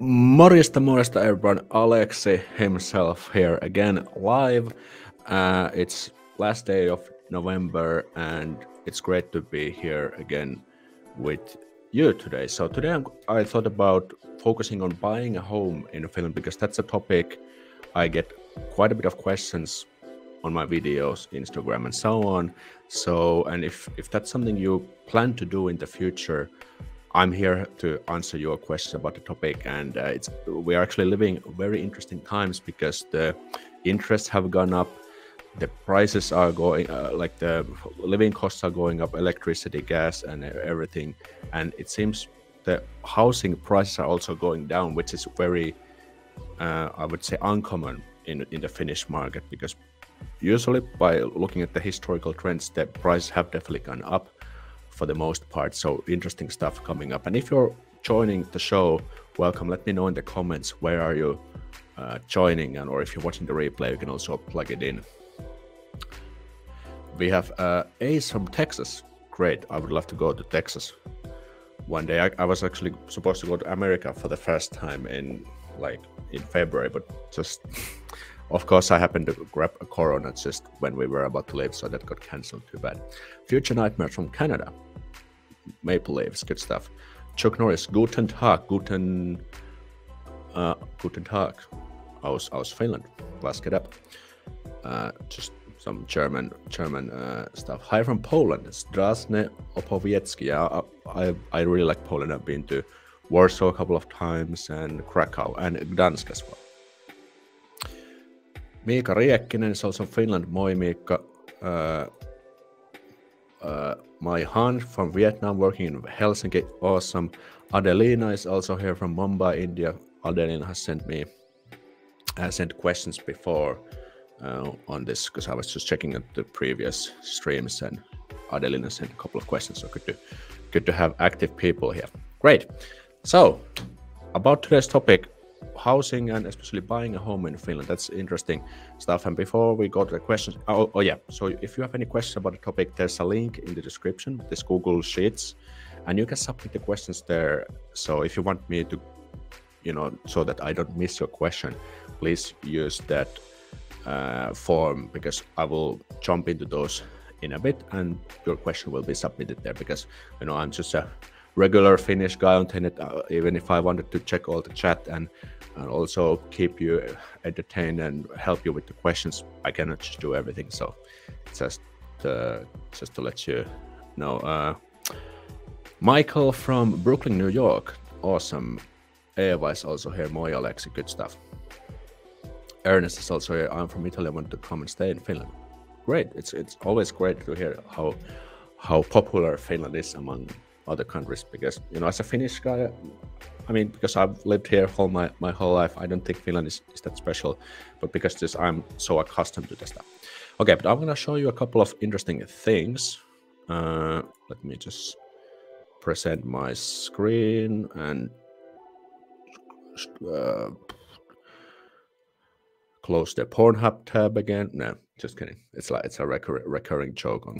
Morjesta, morjesta everyone. Aleksi himself here again live. Uh, it's last day of November and it's great to be here again with you today. So today I'm, I thought about focusing on buying a home in Finland because that's a topic I get quite a bit of questions on my videos, Instagram and so on. So and if if that's something you plan to do in the future, I'm here to answer your questions about the topic, and uh, it's we are actually living very interesting times because the interests have gone up, the prices are going, uh, like the living costs are going up, electricity, gas, and everything, and it seems the housing prices are also going down, which is very, uh, I would say, uncommon in in the Finnish market because usually by looking at the historical trends, the prices have definitely gone up for the most part. So interesting stuff coming up. And if you're joining the show, welcome. Let me know in the comments where are you uh, joining, and or if you're watching the replay, you can also plug it in. We have uh, Ace from Texas. Great. I would love to go to Texas one day. I, I was actually supposed to go to America for the first time in like in February, but just Of course, I happened to grab a Corona just when we were about to leave, so that got cancelled. Too bad. Future Nightmares from Canada. Maple Leaves, good stuff. Chuck Norris, Guten Tag, Guten, uh, Guten Tag. Aus, aus Finland. Let's get up. Uh, just some German German uh, stuff. Hi from Poland. Strasne Opowiecki. Yeah, I, I really like Poland. I've been to Warsaw a couple of times and Krakow and Gdansk as well. Miika Riekkinen is also Finland. Moi Miika. Uh, uh, my Han from Vietnam working in Helsinki. Awesome. Adelina is also here from Mumbai, India. Adelina has sent me uh, sent questions before uh, on this because I was just checking at the previous streams and Adelina sent a couple of questions. So good to good to have active people here. Great. So about today's topic, housing and especially buying a home in Finland. That's interesting stuff. And before we go to the questions, oh, oh, yeah. So if you have any questions about the topic, there's a link in the description, this Google Sheets, and you can submit the questions there. So if you want me to, you know, so that I don't miss your question, please use that uh, form because I will jump into those in a bit and your question will be submitted there because you know I'm just a regular Finnish guy on Tenet, uh, even if I wanted to check all the chat and, and also keep you entertained and help you with the questions, I cannot just do everything. So just uh, just to let you know. Uh, Michael from Brooklyn, New York. Awesome. Eva is also here. Moi Aleksi, good stuff. Ernest is also here. I'm from Italy. I want to come and stay in Finland. Great. It's it's always great to hear how how popular Finland is among other countries because you know as a Finnish guy, I mean because I've lived here all my, my whole life, I don't think Finland is, is that special, but because this I'm so accustomed to this stuff. Okay, but I'm gonna show you a couple of interesting things. Uh, let me just present my screen and uh, close the Pornhub tab again. No, just kidding. It's like it's a recur- recurring joke on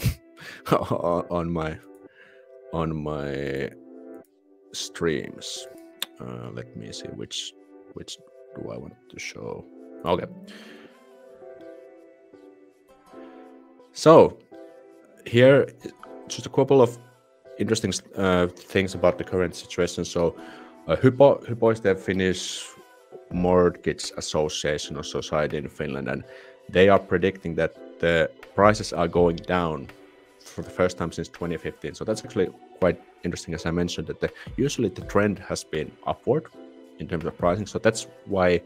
on my on my streams. Uh, let me see which which do I want to show. Okay. So here, just a couple of interesting uh, things about the current situation. So, uh, Hypo, Hypo is the Finnish Mortgage Association or Society in Finland, and they are predicting that the prices are going down for the first time since 2015. So that's actually quite interesting, as I mentioned, that the, usually the trend has been upward in terms of pricing. So that's why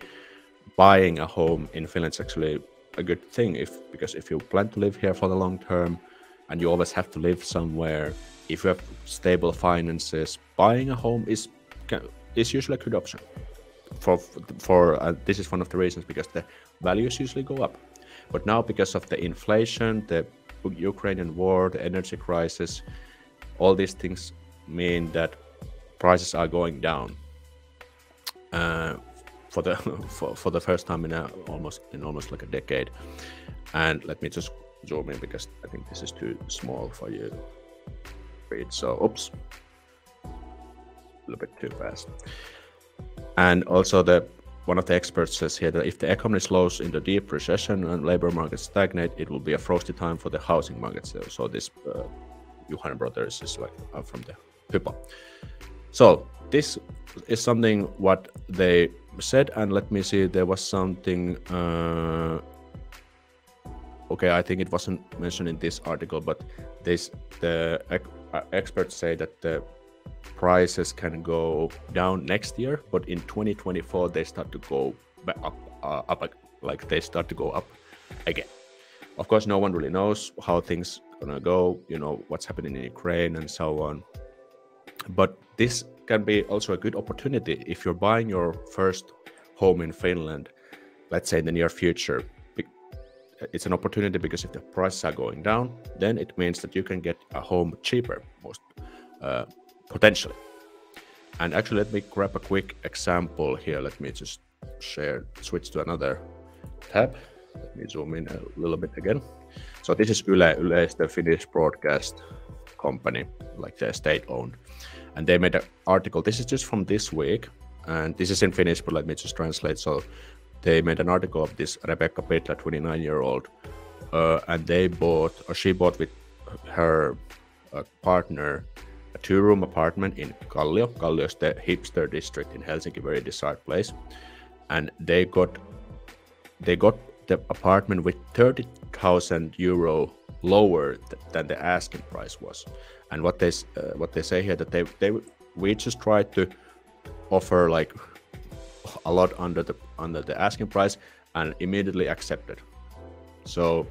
buying a home in Finland is actually a good thing. If because if you plan to live here for the long term, and you always have to live somewhere, if you have stable finances, buying a home is is usually a good option. For for uh, this is one of the reasons because the values usually go up. But now because of the inflation, the Ukrainian war, the energy crisis, all these things mean that prices are going down uh, for the for, for the first time in a, almost in almost like a decade. And let me just zoom in because I think this is too small for you read. So, oops, a little bit too fast. And also the one of the experts says here that if the economy slows into deep recession and labor markets stagnate, it will be a frosty time for the housing markets. So this uh, Juhana Brotherus is like uh, from the Hypo. So this is something what they said, and let me see. There was something. Uh, okay, I think it wasn't mentioned in this article, but this the uh, experts say that the prices can go down next year, but in 2024 they start to go up, uh, up like they start to go up again. Of course, no one really knows how things are gonna go. You know what's happening in Ukraine and so on. But this can be also a good opportunity if you're buying your first home in Finland, let's say in the near future. It's an opportunity because if the prices are going down, then it means that you can get a home cheaper, most uh, potentially. And actually, let me grab a quick example here. Let me just share, switch to another tab. Let me zoom in a little bit again. So this is Yle. Yle is the Finnish broadcast company, like the state-owned. And they made an article. This is just from this week, and this is in Finnish, but let me just translate. So they made an article of this Rebecca Pitla, 29-year-old, uh, and they bought, or she bought with her uh, partner a two room apartment in Kallio. Kallio is the hipster district in Helsinki, very desired place. And they got they got the apartment with 30,000 euro lower th- than the asking price was. And what they uh, what they say here that they they we just tried to offer like a lot under the under the asking price and immediately accepted. So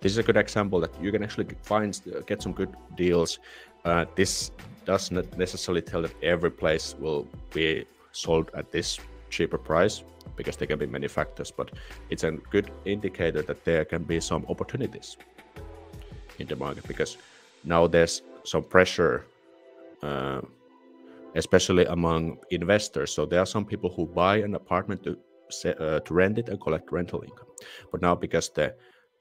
this is a good example that you can actually find get some good deals uh, this does not necessarily tell that every place will be sold at this cheaper price because there can be many factors, but it's a good indicator that there can be some opportunities in the market because now there's some pressure, uh, especially among investors. So there are some people who buy an apartment to uh, to rent it and collect rental income, but now because the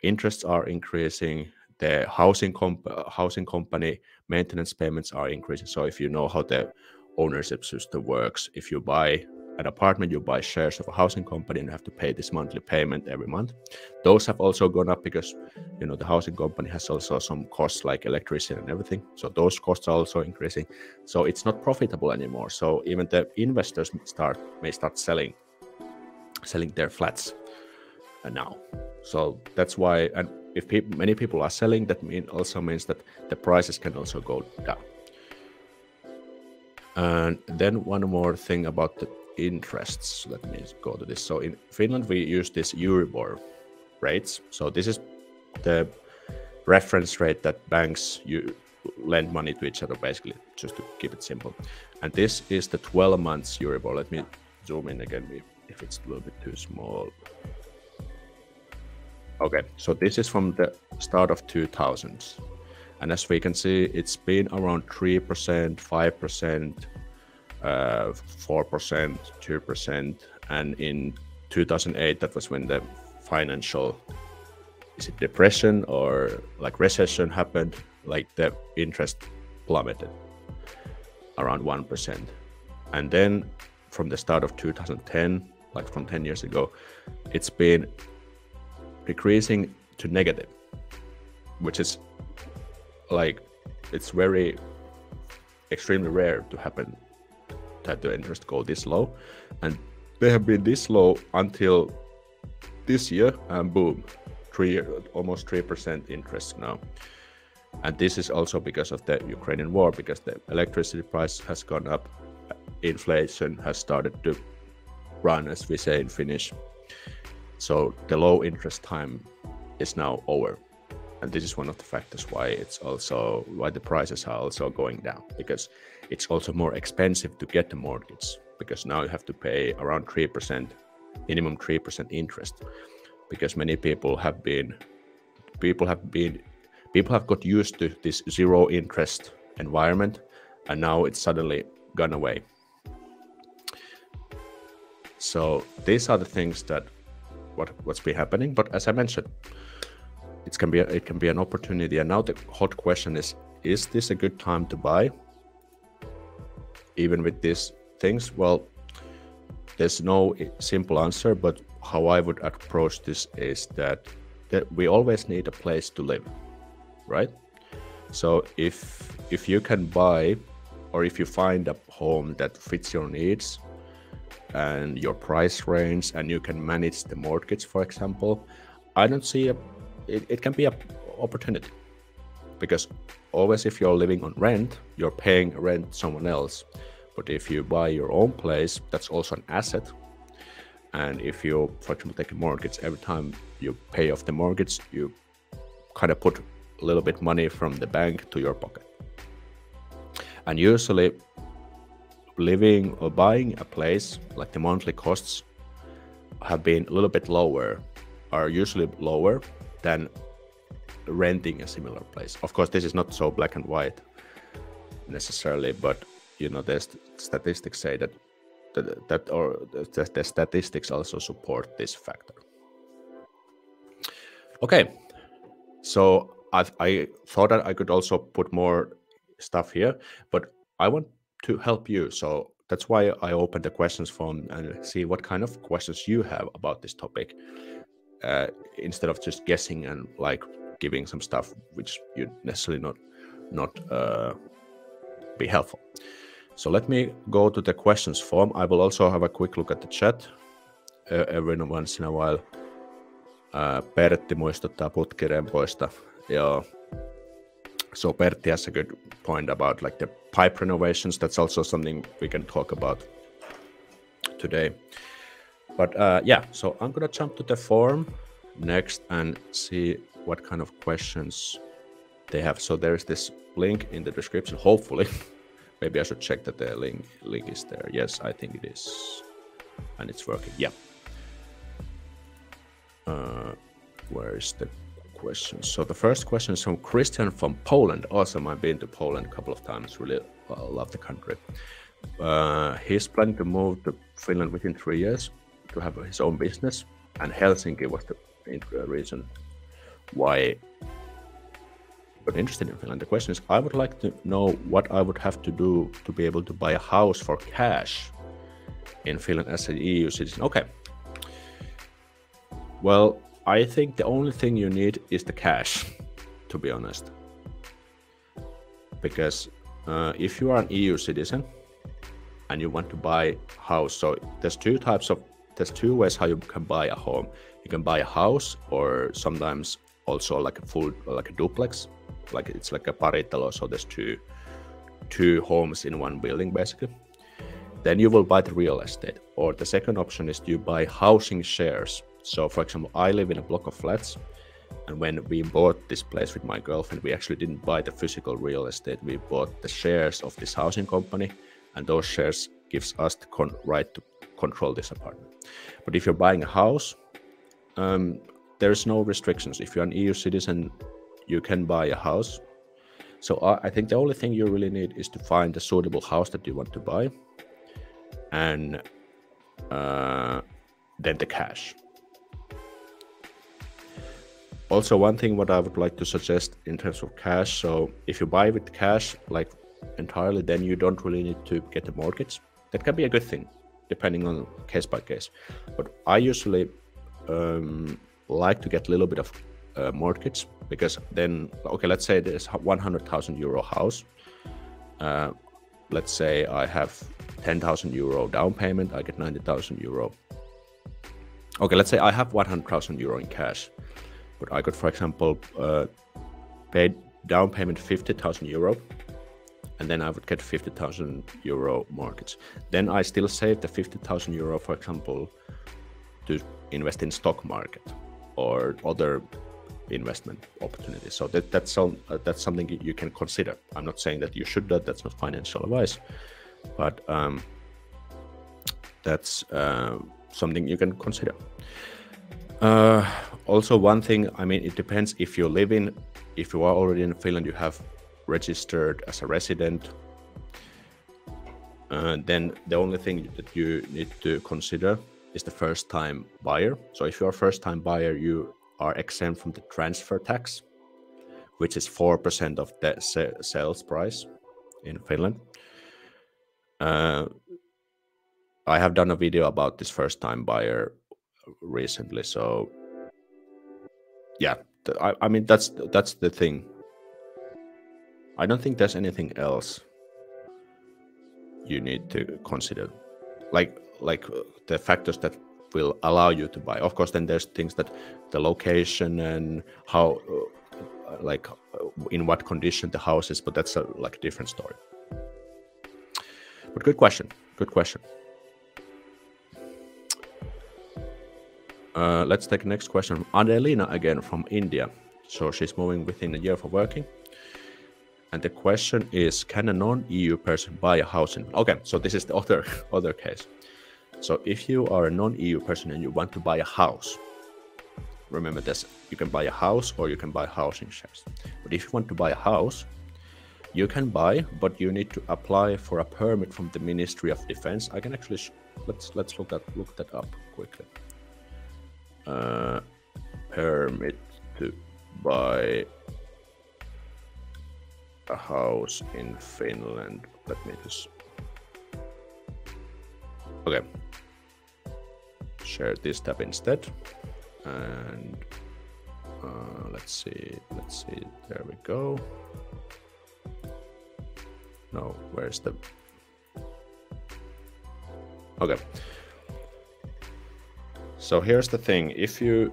interests are increasing, the housing comp- uh, housing company maintenance payments are increasing. So if you know how the ownership system works, if you buy an apartment, you buy shares of a housing company and you have to pay this monthly payment every month. Those have also gone up because you know the housing company has also some costs like electricity and everything. So those costs are also increasing. So it's not profitable anymore. So even the investors start may start selling selling their flats now. So that's why and if people, many people are selling, that mean also means that the prices can also go down. And then one more thing about the interests. Let me go to this. So in Finland, we use this Euribor rates. So this is the reference rate that banks you lend money to each other, basically, just to keep it simple. And this is the 12 months Euribor. Let me zoom in again if it's a little bit too small. Okay, so this is from the start of 2000s. And as we can see, it's been around 3%, 5%, uh, 4%, 2%. And in 2008, that was when the financial, is it depression or like recession happened? Like the interest plummeted around 1%. And then from the start of 2010, like from 10 years ago, it's been decreasing to negative, which is like it's very extremely rare to happen that the interest go this low, and they have been this low until this year, and boom, three almost three percent interest now. And this is also because of the Ukrainian war, because the electricity price has gone up, inflation has started to run, as we say in Finnish. So the low interest time is now over. And this is one of the factors why it's also why the prices are also going down because it's also more expensive to get the mortgage because now you have to pay around 3%, minimum 3% interest because many people have been people have been people have got used to this zero interest environment and now it's suddenly gone away. So these are the things that what what's been happening. But as I mentioned, it can be a, it can be an opportunity. And now the hot question is: Is this a good time to buy? Even with these things, well, there's no simple answer, but how I would approach this is that that we always need a place to live, right? So if if you can buy or if you find a home that fits your needs and your price range and you can manage the mortgage for example i don't see a it, it can be a opportunity. Because always if you're living on rent you're paying rent someone else. But if you buy your own place that's also an asset. And if you for example take a mortgage every time you pay off the mortgage you kind of put a little bit money from the bank to your pocket. And usually living or buying a place like the monthly costs have been a little bit lower are usually lower than renting a similar place. Of course this is not so black and white necessarily but you know the statistics say that that, that or the, the statistics also support this factor. Okay. So I, I thought that i could also put more stuff here but i want to help you so that's why i opened the questions form and see what kind of questions you have about this topic uh, instead of just guessing and like giving some stuff which you necessarily not not uh, be helpful so let me go to the questions form. I will also have a quick look at the chat uh, every once in a while. Uh, Pertti muistuttaa putkirempoista. Yeah. So Pertti has a good point about like the pipe renovations. That's also something we can talk about today. But uh, yeah, so I'm gonna jump to the form next and see what kind of questions they have. So there's this link in the description, hopefully. Maybe I should check that the link link is there. Yes, I think it is, and it's working. Yeah. Uh, where is the question? So the first question is from Christian from Poland. Awesome. I've been to Poland a couple of times. Really love the country. Uh, he's planning to move to Finland within three years to have his own business, and Helsinki was the reason why but interested in Finland. The question is, I would like to know what I would have to do to be able to buy a house for cash in Finland as an EU citizen. Okay. Well, I think the only thing you need is the cash, to be honest. Because uh, if you are an EU citizen and you want to buy house, so there's two types of there's two ways how you can buy a home. You can buy a house or sometimes also like a full like a duplex like it's like a paritalo so there's two two homes in one building basically then you will buy the real estate or the second option is you buy housing shares so for example i live in a block of flats and when we bought this place with my girlfriend we actually didn't buy the physical real estate we bought the shares of this housing company and those shares gives us the right to control this apartment but if you're buying a house um, there's no restrictions if you're an eu citizen you can buy a house. So I think the only thing you really need is to find a suitable house that you want to buy, and uh, then the cash. Also, one thing what I would like to suggest in terms of cash. So if you buy with cash, like entirely, then you don't really need to get a mortgage. That can be a good thing, depending on case by case. But I usually um, like to get a little bit of uh, mortgage because then okay let's say there's 100000 euro house uh, let's say i have 10000 euro down payment i get 90000 euro okay let's say i have 100000 euro in cash but i could for example uh, pay down payment 50000 euro and then i would get 50000 euro mortgage then i still save the 50000 euro for example to invest in stock market or other investment opportunities. So that, that's all, uh, that's something you can consider. I'm not saying that you should do that. That's not financial advice, but um, that's uh, something you can consider. Uh, also, one thing. I mean, it depends if you live in, if you are already in Finland, you have registered as a resident. Uh, then the only thing that you need to consider is the first time buyer. So if you're a first time buyer, you are exempt from the transfer tax, which is 4% of the sales price in Finland. Uh, I have done a video about this first time buyer recently, so yeah, I, I mean that's that's the thing. I don't think there's anything else you need to consider, like like uh, the factors that will allow you to buy. Of course, then there's things that the location and how, uh, like, uh, in what condition the house is, but that's a like a different story. But good question. Good question. Uh, let's take next question. Adelina again from India. So she's moving within a year for working. And the question is, can a non-EU person buy a house in? Okay, so this is the other other case. So if you are a non-EU person and you want to buy a house, remember this, you can buy a house or you can buy housing shares. But if you want to buy a house, you can buy, but you need to apply for a permit from the Ministry of Defense. I can actually let's let's look at look that up quickly. Uh, permit to buy a house in Finland. Let me just okay. Share this tab instead. And uh, let's see let's see there we go. No where's the okay so here's the thing if you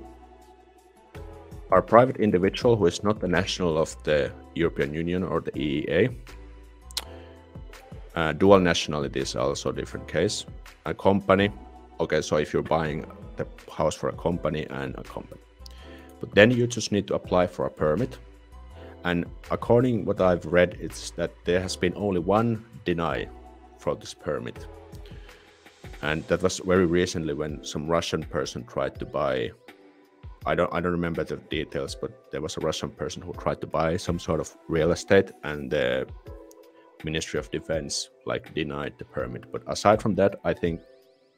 are a private individual who is not a national of the European Union or the EEA uh, dual nationality is also a different case. A company okay so if you're buying the house for a company and a company but then you just need to apply for a permit. And according what i've read it's that there has been only one deny for this permit and that was very recently when some russian person tried to buy i don't i don't remember the details but there was a russian person who tried to buy some sort of real estate and the ministry of defense like denied the permit but aside from that i think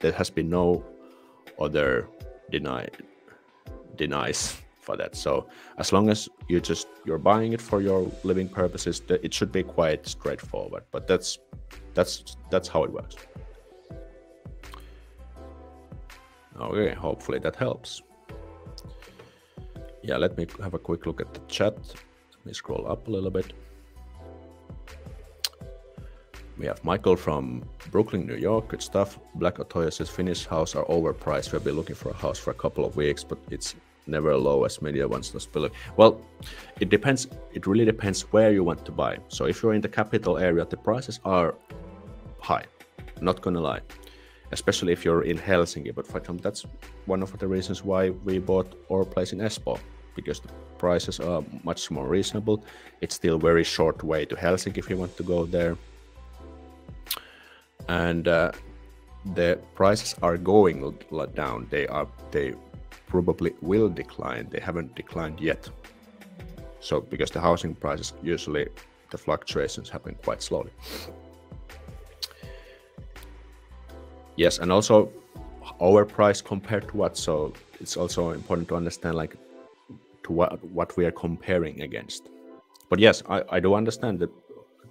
there has been no other deny denies for that. So as long as you just you're buying it for your living purposes, it should be quite straightforward. But that's that's that's how it works. Okay, hopefully that helps. Yeah, let me have a quick look at the chat. Let me scroll up a little bit. We have Michael from Brooklyn, New York. Good stuff. Black Otoya says Finnish house are overpriced. We've been looking for a house for a couple of weeks, but it's never low as media wants to spill it. Well, it depends. It really depends where you want to buy. So if you're in the capital area, the prices are high. Not gonna lie, especially if you're in Helsinki. But for example, that's one of the reasons why we bought our place in Espoo because the prices are much more reasonable. It's still very short way to Helsinki if you want to go there and uh, the prices are going down. They are they probably will decline. They haven't declined yet. So because the housing prices usually the fluctuations happen quite slowly. Yes, and also overpriced compared to what? So it's also important to understand like to what what we are comparing against. But yes, I, I do understand that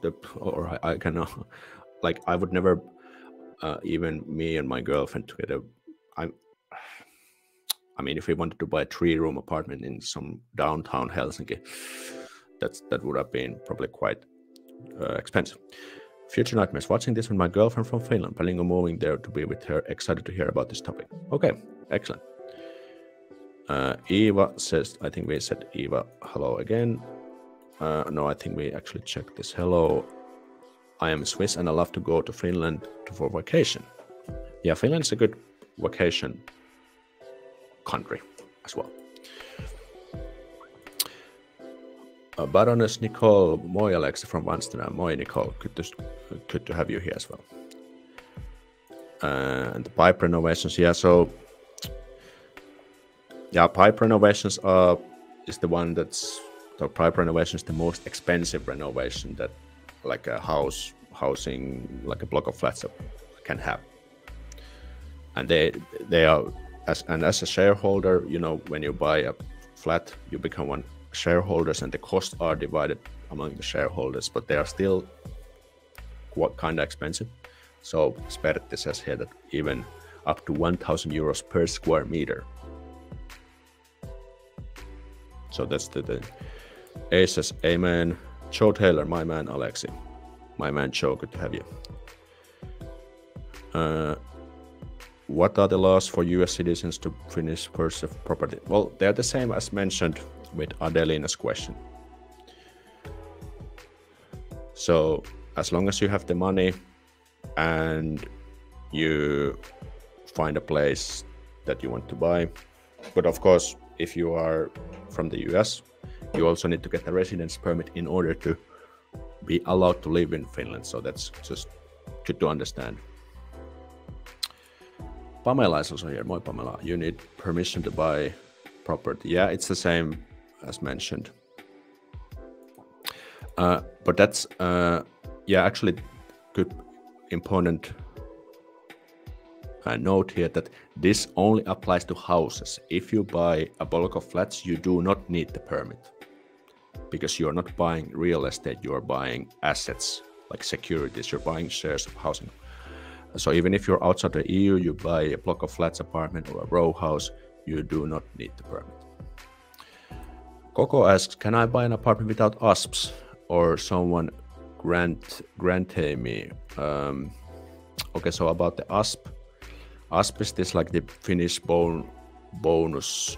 the or I, I can like I would never, uh, even me and my girlfriend together. I, I mean, if we wanted to buy a three-room apartment in some downtown Helsinki, that's that would have been probably quite uh, expensive. Future nightmares. Watching this with my girlfriend from Finland, planning on moving there to be with her. Excited to hear about this topic. Okay, excellent. Uh, Eva says, I think we said Eva, hello again. Uh, no, I think we actually checked this. Hello, I am Swiss and I love to go to Finland for vacation. Yeah, Finland's a good vacation country as well. Baroness Nicole Moi Alexa from Amsterdam. Moi Nicole, good to, good to have you here as well. Uh, and the pipe renovations, yeah, so yeah, pipe renovations are is the one that's the pipe renovation is the most expensive renovation that like a house housing like a block of flats can have and they they are as and as a shareholder you know when you buy a flat you become one shareholders and the costs are divided among the shareholders but they are still what kind of expensive So Pertti says here that even up to 1,000 euros per square meter. So that's the thing. A says, Amen. Joe Taylor, my man, Aleksi. My man, Joe, good to have you. Uh, what are the laws for US citizens to finish purchase of property? Well, they're the same as mentioned with Adelina's question. So, as long as you have the money and you find a place that you want to buy, but of course, if you are from the US, you also need to get a residence permit in order to be allowed to live in Finland. So that's just good to understand. Pamela is also here. Moi Pamela. You need permission to buy property. Yeah, it's the same as mentioned. Uh, but that's uh, yeah, actually good important uh, note here that this only applies to houses. If you buy a block of flats, you do not need the permit because you're not buying real estate, you're buying assets like securities, you're buying shares of housing. So even if you're outside the EU, you buy a block of flats, apartment, or a row house, you do not need the permit. Coco asks, can I buy an apartment without ASPs or someone grant grant me? Um, okay, so about the ASP, ASP is this like the Finnish bon bonus.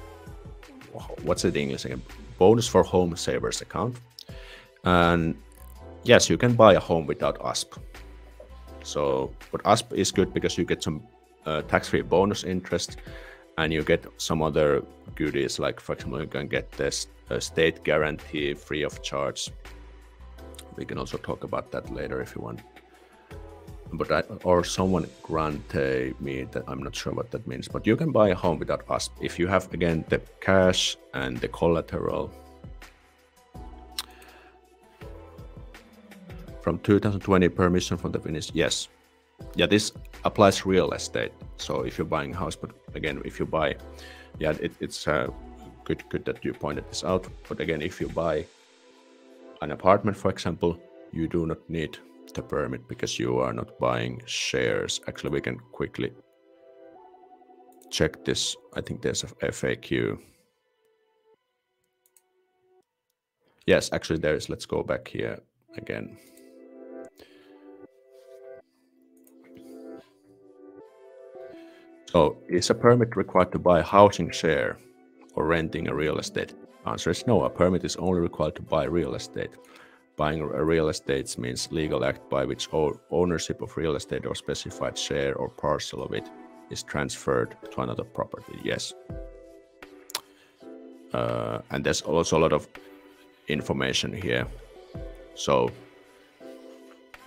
What's it in English again? Bonus for home savers account. And yes, you can buy a home without ASP. So, but ASP is good because you get some uh, tax-free bonus interest, and you get some other goodies. Like, for example, you can get this uh, state guarantee free of charge. We can also talk about that later if you want. But I, or someone grant me that I'm not sure what that means. But you can buy a home without ASP if you have again the cash and the collateral from 2020 permission from the Finnish. Yes, yeah, this applies real estate. So if you're buying a house, but again, if you buy, yeah, it, it's uh, good good that you pointed this out. But again, if you buy an apartment, for example, you do not need the permit because you are not buying shares. Actually, we can quickly check this. I think there's a FAQ. Yes, actually there is. Let's go back here again. So, is a permit required to buy a housing share or renting a real estate? Answer is no. A permit is only required to buy real estate. Buying a real estate means legal act by which ownership of real estate or specified share or parcel of it is transferred to another property. Yes. Uh, and there's also a lot of information here. So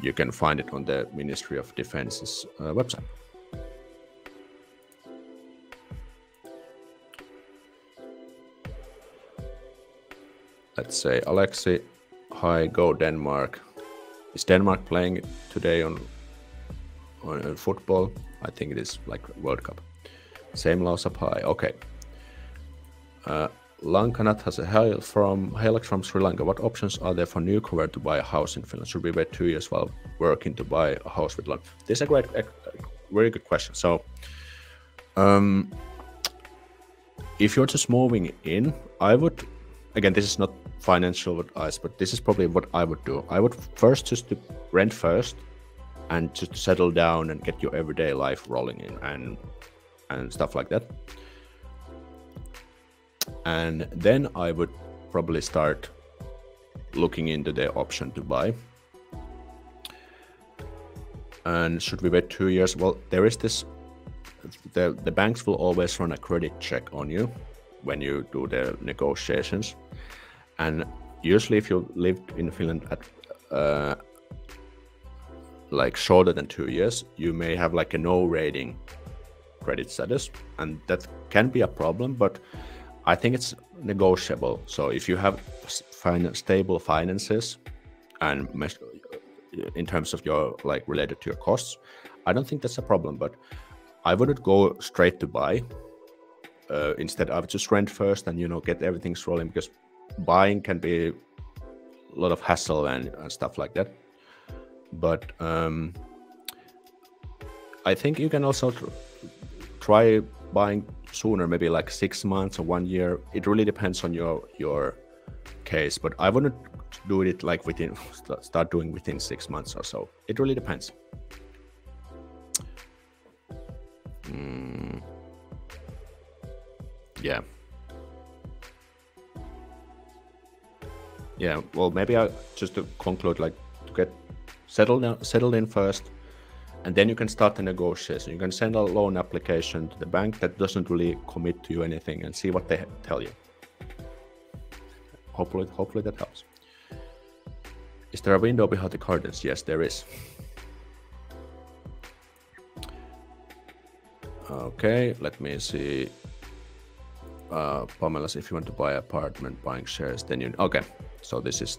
you can find it on the Ministry of Defense's uh, website. Let's say Aleksi, hi, go Denmark. Is Denmark playing today on on football? I think it is like World Cup. Same laws apply. Okay. Uh, Lankanat has a hail from Hailak from Sri Lanka. What options are there for newcomer to buy a house in Finland? Should we wait two years while working to buy a house with loan? This is a great, a very good question. So, um, if you're just moving in, I would again, this is not financial advice, but this is probably what I would do. I would first just to rent first and just settle down and get your everyday life rolling in and and stuff like that. And then I would probably start looking into the option to buy. And should we wait two years? Well, there is this the the banks will always run a credit check on you when you do the negotiations. And usually, if you lived in Finland at uh, like shorter than two years, you may have like a no rating credit status, and that can be a problem. But I think it's negotiable. So if you have fin- stable finances and in terms of your like related to your costs, I don't think that's a problem. But I wouldn't go straight to buy uh, instead I would just rent first and you know get everything rolling because buying can be a lot of hassle and, and stuff like that but um, I think you can also tr- try buying sooner, maybe like six months or one year. It really depends on your your case, but I wouldn't do it like within start doing within six months or so. It really depends. Mm. Yeah. Yeah. Well, maybe I just to conclude, like to get settled now, settled in first, and then you can start the negotiation. You can send a loan application to the bank that doesn't really commit to you anything, and see what they tell you. Hopefully, hopefully that helps. Is there a window behind the curtains? Yes, there is. Okay, let me see. Uh, Pamela's, if you want to buy apartment, buying shares, then you okay. So this is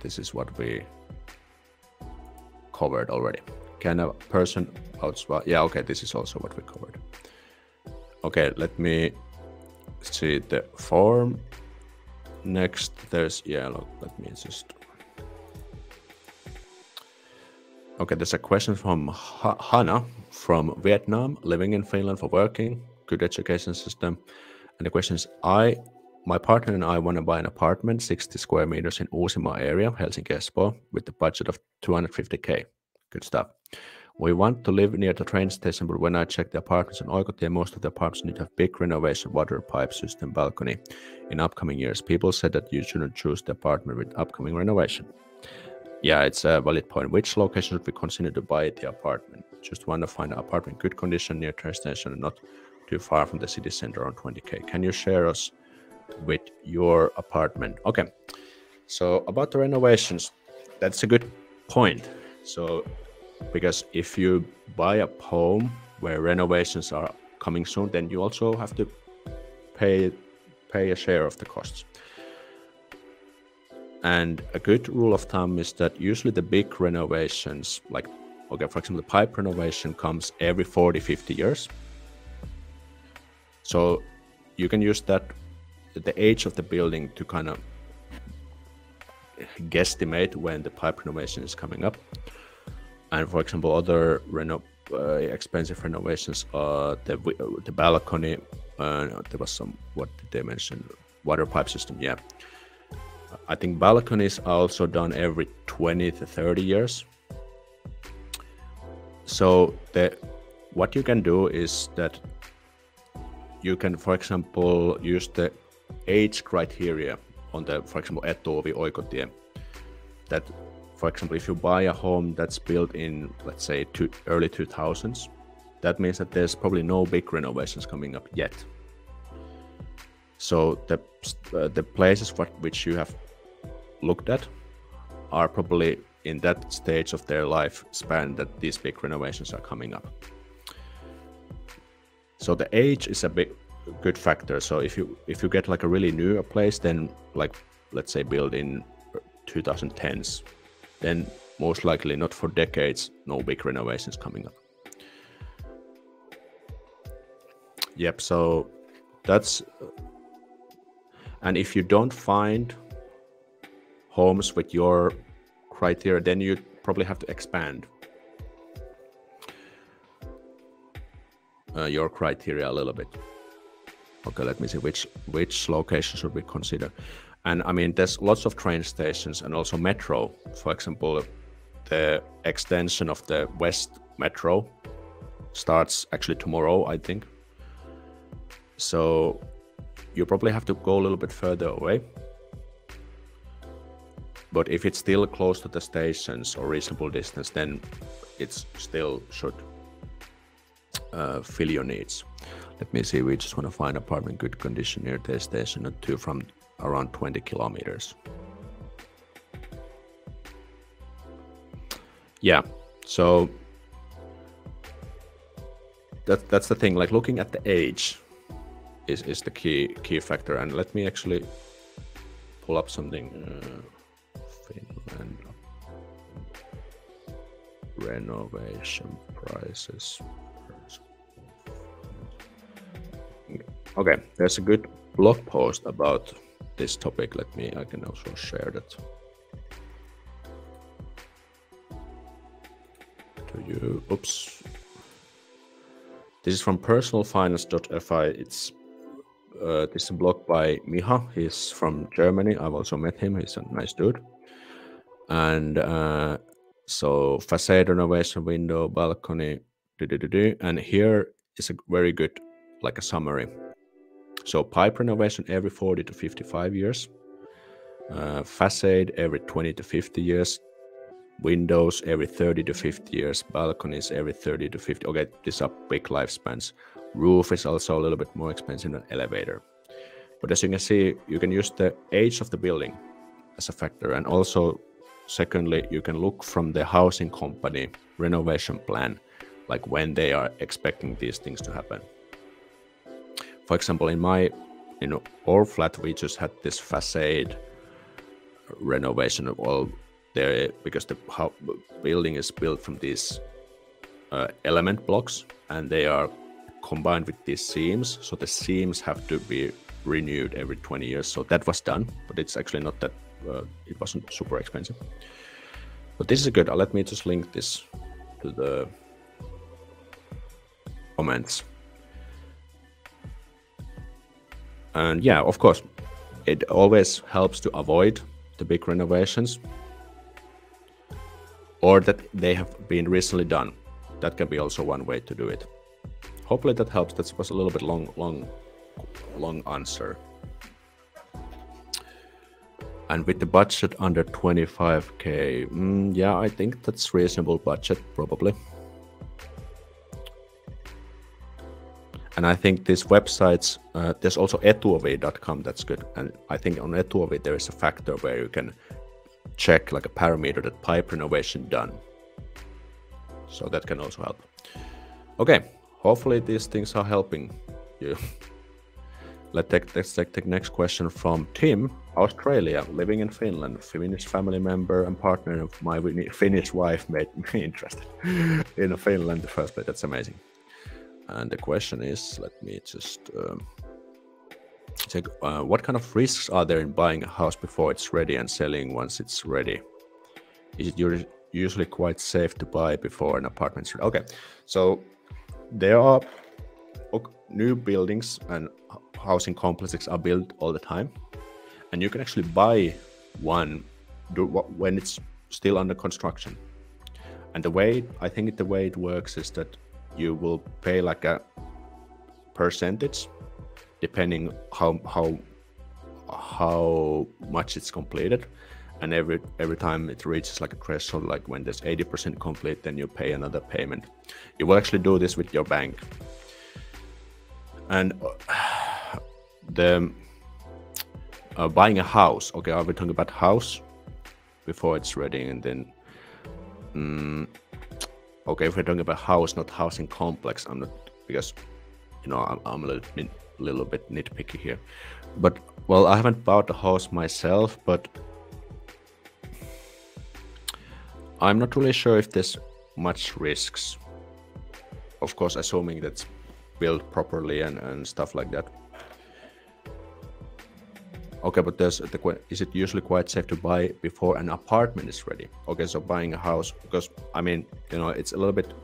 this is what we covered already. Can a person outswap? Yeah, okay, this is also what we covered. Okay, let me see the form. Next, there's yeah. Look, let me just. Okay, there's a question from ha- Hana from Vietnam, living in Finland for working, good education system. And the question is, I, my partner and I want to buy an apartment, 60 square meters in Uusimaa area, Helsinki, Espoo, with the budget of 250k. Good stuff. We want to live near the train station, but when I check the apartments in Oikotie, most of the apartments need to have big renovation, water pipe system, balcony. In upcoming years, people said that you shouldn't choose the apartment with upcoming renovation. Yeah, it's a valid point. Which location should we consider to buy the apartment? Just want to find an apartment good condition near train station and not too far from the city center on 20k. Can you share us with your apartment? Okay. So about the renovations, that's a good point. So because if you buy a home where renovations are coming soon, then you also have to pay pay a share of the costs. And a good rule of thumb is that usually the big renovations, like, okay, for example, the pipe renovation comes every 40, 50 years. So you can use that, the age of the building to kind of guesstimate when the pipe renovation is coming up. And for example, other reno- uh, expensive renovations, uh, the the balcony, uh, there was some, what did they mention? Water pipe system, yeah I think balconies are also done every 20 to 30 years. So the what you can do is that you can, for example, use the age criteria on the, for example, Etuovi Oikotie. That, for example, if you buy a home that's built in, let's say, two, early 2000s, that means that there's probably no big renovations coming up yet. So the uh, the places for which you have looked at are probably in that stage of their life span that these big renovations are coming up. So the age is a big good factor. So if you if you get like a really new place, then like let's say built in 2010s, then most likely not for decades, no big renovations coming up. Yep. So that's and if you don't find homes with your criteria, then you probably have to expand Uh, your criteria a little bit. Okay, let me see which which location should we consider. And I mean, there's lots of train stations and also metro. For example, the extension of the West Metro starts actually tomorrow, I think. So you probably have to go a little bit further away but if it's still close to the stations or reasonable distance, then it still should uh, fill your needs. Let me see. We just want to find apartment good condition near the station and two from around 20 kilometers. Yeah. So that that's the thing. Like looking at the age is is the key key factor. And let me actually pull up something. Uh, Finland renovation prices. Okay, there's a good blog post about this topic. Let me, I can also share that to you. Oops. This is from personalfinance.fi. It's uh, this is a blog by Miha. He's from Germany. I've also met him. He's a nice dude. And uh, so facade renovation, window, balcony, and here is a very good like a summary. So pipe renovation every 40 to 55 years, uh, facade every 20 to 50 years, windows every 30 to 50 years, balconies every 30 to 50. Okay, these are big lifespans. Roof is also a little bit more expensive than elevator. But as you can see, you can use the age of the building as a factor. And also, secondly, you can look from the housing company renovation plan, like when they are expecting these things to happen. For example, in my you know our flat, we just had this facade renovation of all there because the building is built from these uh, element blocks and they are combined with these seams. So the seams have to be renewed every 20 years. So that was done but it's actually not that uh, it wasn't super expensive. But this is good. Uh, let me just link this to the comments and yeah of course it always helps to avoid the big renovations or that they have been recently done. That can be also one way to do it. Hopefully that helps. That was a little bit long, long, long answer. And with the budget under 25k, mm, yeah, I think that's reasonable budget probably. And I think these websites, uh, there's also etuovi.com that's good. And I think on etuovi there is a factor where you can check like a parameter that pipe renovation done. So that can also help. Okay, hopefully these things are helping you. Let's take, let's take the next question from Tim, Australia, living in Finland. Finnish family member and partner of my Finnish wife made me interested in Finland the first place. That's amazing. And the question is, let me just um, check uh, what kind of risks are there in buying a house before it's ready and selling once it's ready? Is it usually quite safe to buy before an apartment's ready? Okay, so there are new buildings and housing complexes are built all the time, and you can actually buy one when it's still under construction. And the way I think the way it works is that you will pay like a percentage depending how how how much it's completed. And every every time it reaches like a threshold like when there's 80% complete then you pay another payment. You will actually do this with your bank. And the uh, buying a house okay are we talking about house before it's ready and then um, okay if we're talking about house not housing complex i'm not because you know i'm, I'm a little bit little bit nitpicky here. But well, I haven't bought a house myself, but I'm not really sure if there's much risks. Of course, assuming that's built properly and, and stuff like that. Okay, but there's the is it usually quite safe to buy before an apartment is ready? Okay, so buying a house because I mean, you know, it's a little bit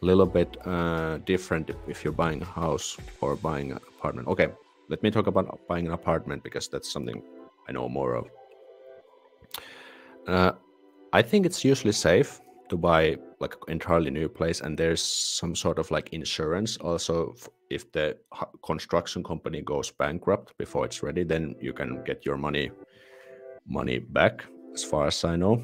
little bit uh, different if you're buying a house or buying an apartment. Okay, let me talk about buying an apartment because that's something I know more of. Uh, I think it's usually safe to buy like entirely new place, and there's some sort of like insurance also. If the construction company goes bankrupt before it's ready, then you can get your money money back, as far as I know.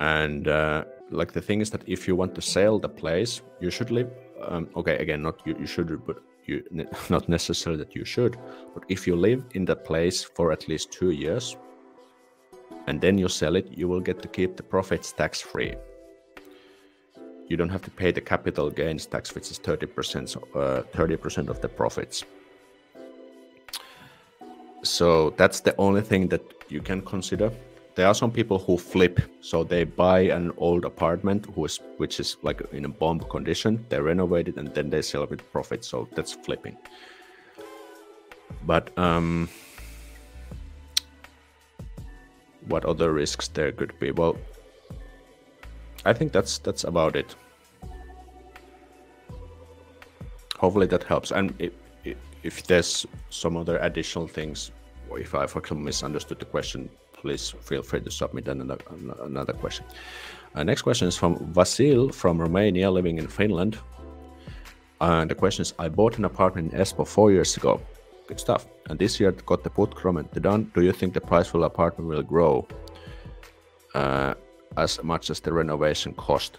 And uh, like the thing is that if you want to sell the place, you should live. Um, okay, again, not you, you should, but you not necessarily that you should. But if you live in the place for at least two years, and then you sell it, you will get to keep the profits tax free. You don't have to pay the capital gains tax, which is 30%, uh, 30% of the profits. So that's the only thing that you can consider. There are some people who flip. So they buy an old apartment which is like in a bomb condition. They renovate it and then they sell it with profit. So that's flipping. But um what other risks there could be? Well i think that's that's about it hopefully that helps. And if, if there's some other additional things, or if I, for example, misunderstood the question, please feel free to submit another, another question. Uh, next question is from Vasil from Romania, living in Finland. And the question is I bought an apartment in Espoo four years ago. Good stuff. And this year got the put comment done. Do you think the price for the apartment will grow uh, as much as the renovation cost?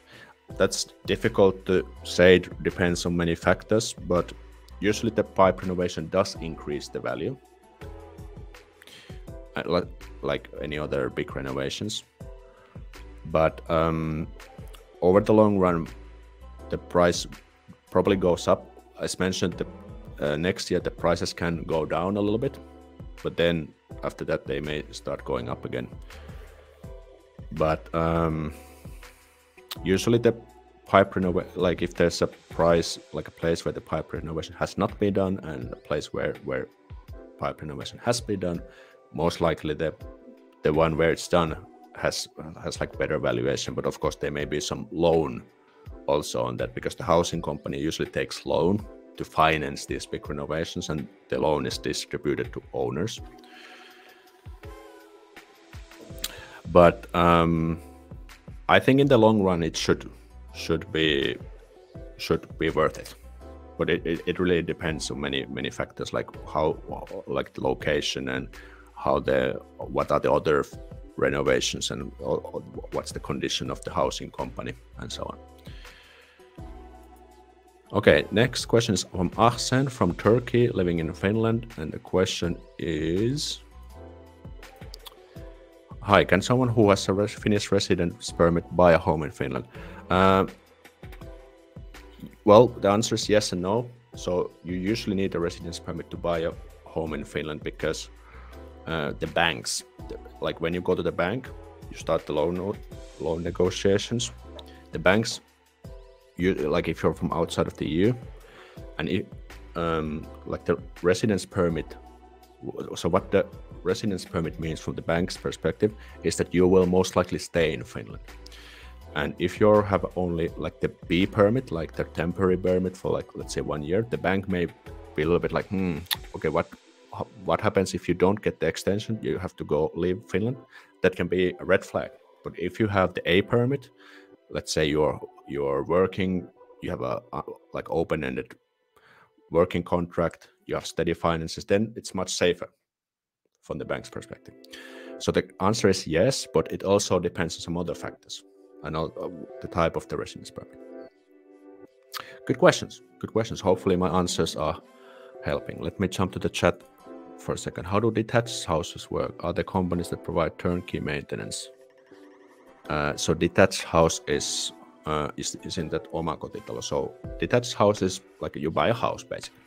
That's difficult to say. It depends on many factors, but usually the pipe renovation does increase the value, uh, like any other big renovations. But um, over the long run, the price probably goes up. As mentioned, the, uh, next year the prices can go down a little bit, but then after that they may start going up again. But um, usually the pipe renovation, like if there's a price, like a place where the pipe renovation has not been done and a place where, where pipe renovation has been done, most likely the the one where it's done has has like better valuation. But of course there may be some loan also on that because the housing company usually takes loan to finance these big renovations and the loan is distributed to owners. But um, I think in the long run it should should be should be worth it. But it, it, it, really depends on many many factors like how like the location and how the what are the other renovations and what's the condition of the housing company and so on. Okay next question is from ahsen from turkey living in finland. And the question is hi can someone who has a res finnish residence permit buy a home in finland uh, well, the answer is yes and no. So you usually need a residence permit to buy a home in Finland because uh, the banks, like when you go to the bank, you start the loan loan negotiations. The banks, you like if you're from outside of the EU, and it, um, like the residence permit. So what the residence permit means from the bank's perspective is that you will most likely stay in Finland. And if you have only like the B permit, like the temporary permit for like let's say one year, the bank may be a little bit like, hmm, okay, what what happens if you don't get the extension? You have to go leave Finland. That can be a red flag. But if you have the A permit, let's say you're you're working, you have a, a like open-ended working contract, you have steady finances, then it's much safer from the bank's perspective. So the answer is yes, but it also depends on some other factors and uh, the type of the residence permit. Good questions. Good questions. Hopefully, my answers are helping. Let me jump to the chat for a second. How do detached houses work? Are there companies that provide turnkey maintenance? Uh, so detached house is uh, is, is in that omakotitalo. So detached house is like you buy a house basically.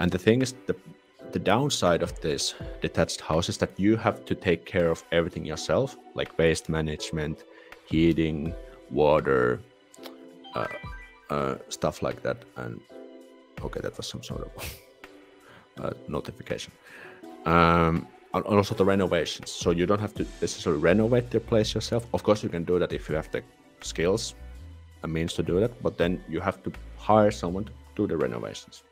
And the thing is, the the downside of this detached house is that you have to take care of everything yourself, like waste management, heating, water, uh, uh, stuff like that. And okay, that was some sort of uh, notification. Um, and also the renovations. So you don't have to necessarily renovate the place yourself. Of course, you can do that if you have the skills and means to do that, but then you have to hire someone to do the renovations.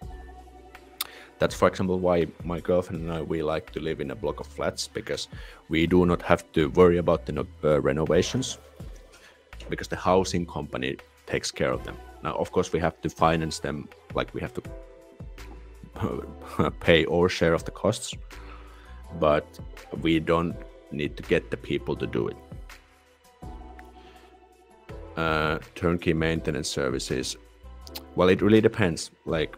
That's, for example, why my girlfriend and I we like to live in a block of flats because we do not have to worry about the uh, renovations because the housing company takes care of them. Now, of course, we have to finance them, like we have to pay our share of the costs, but we don't need to get the people to do it. Uh, turnkey maintenance services. Well, it really depends. Like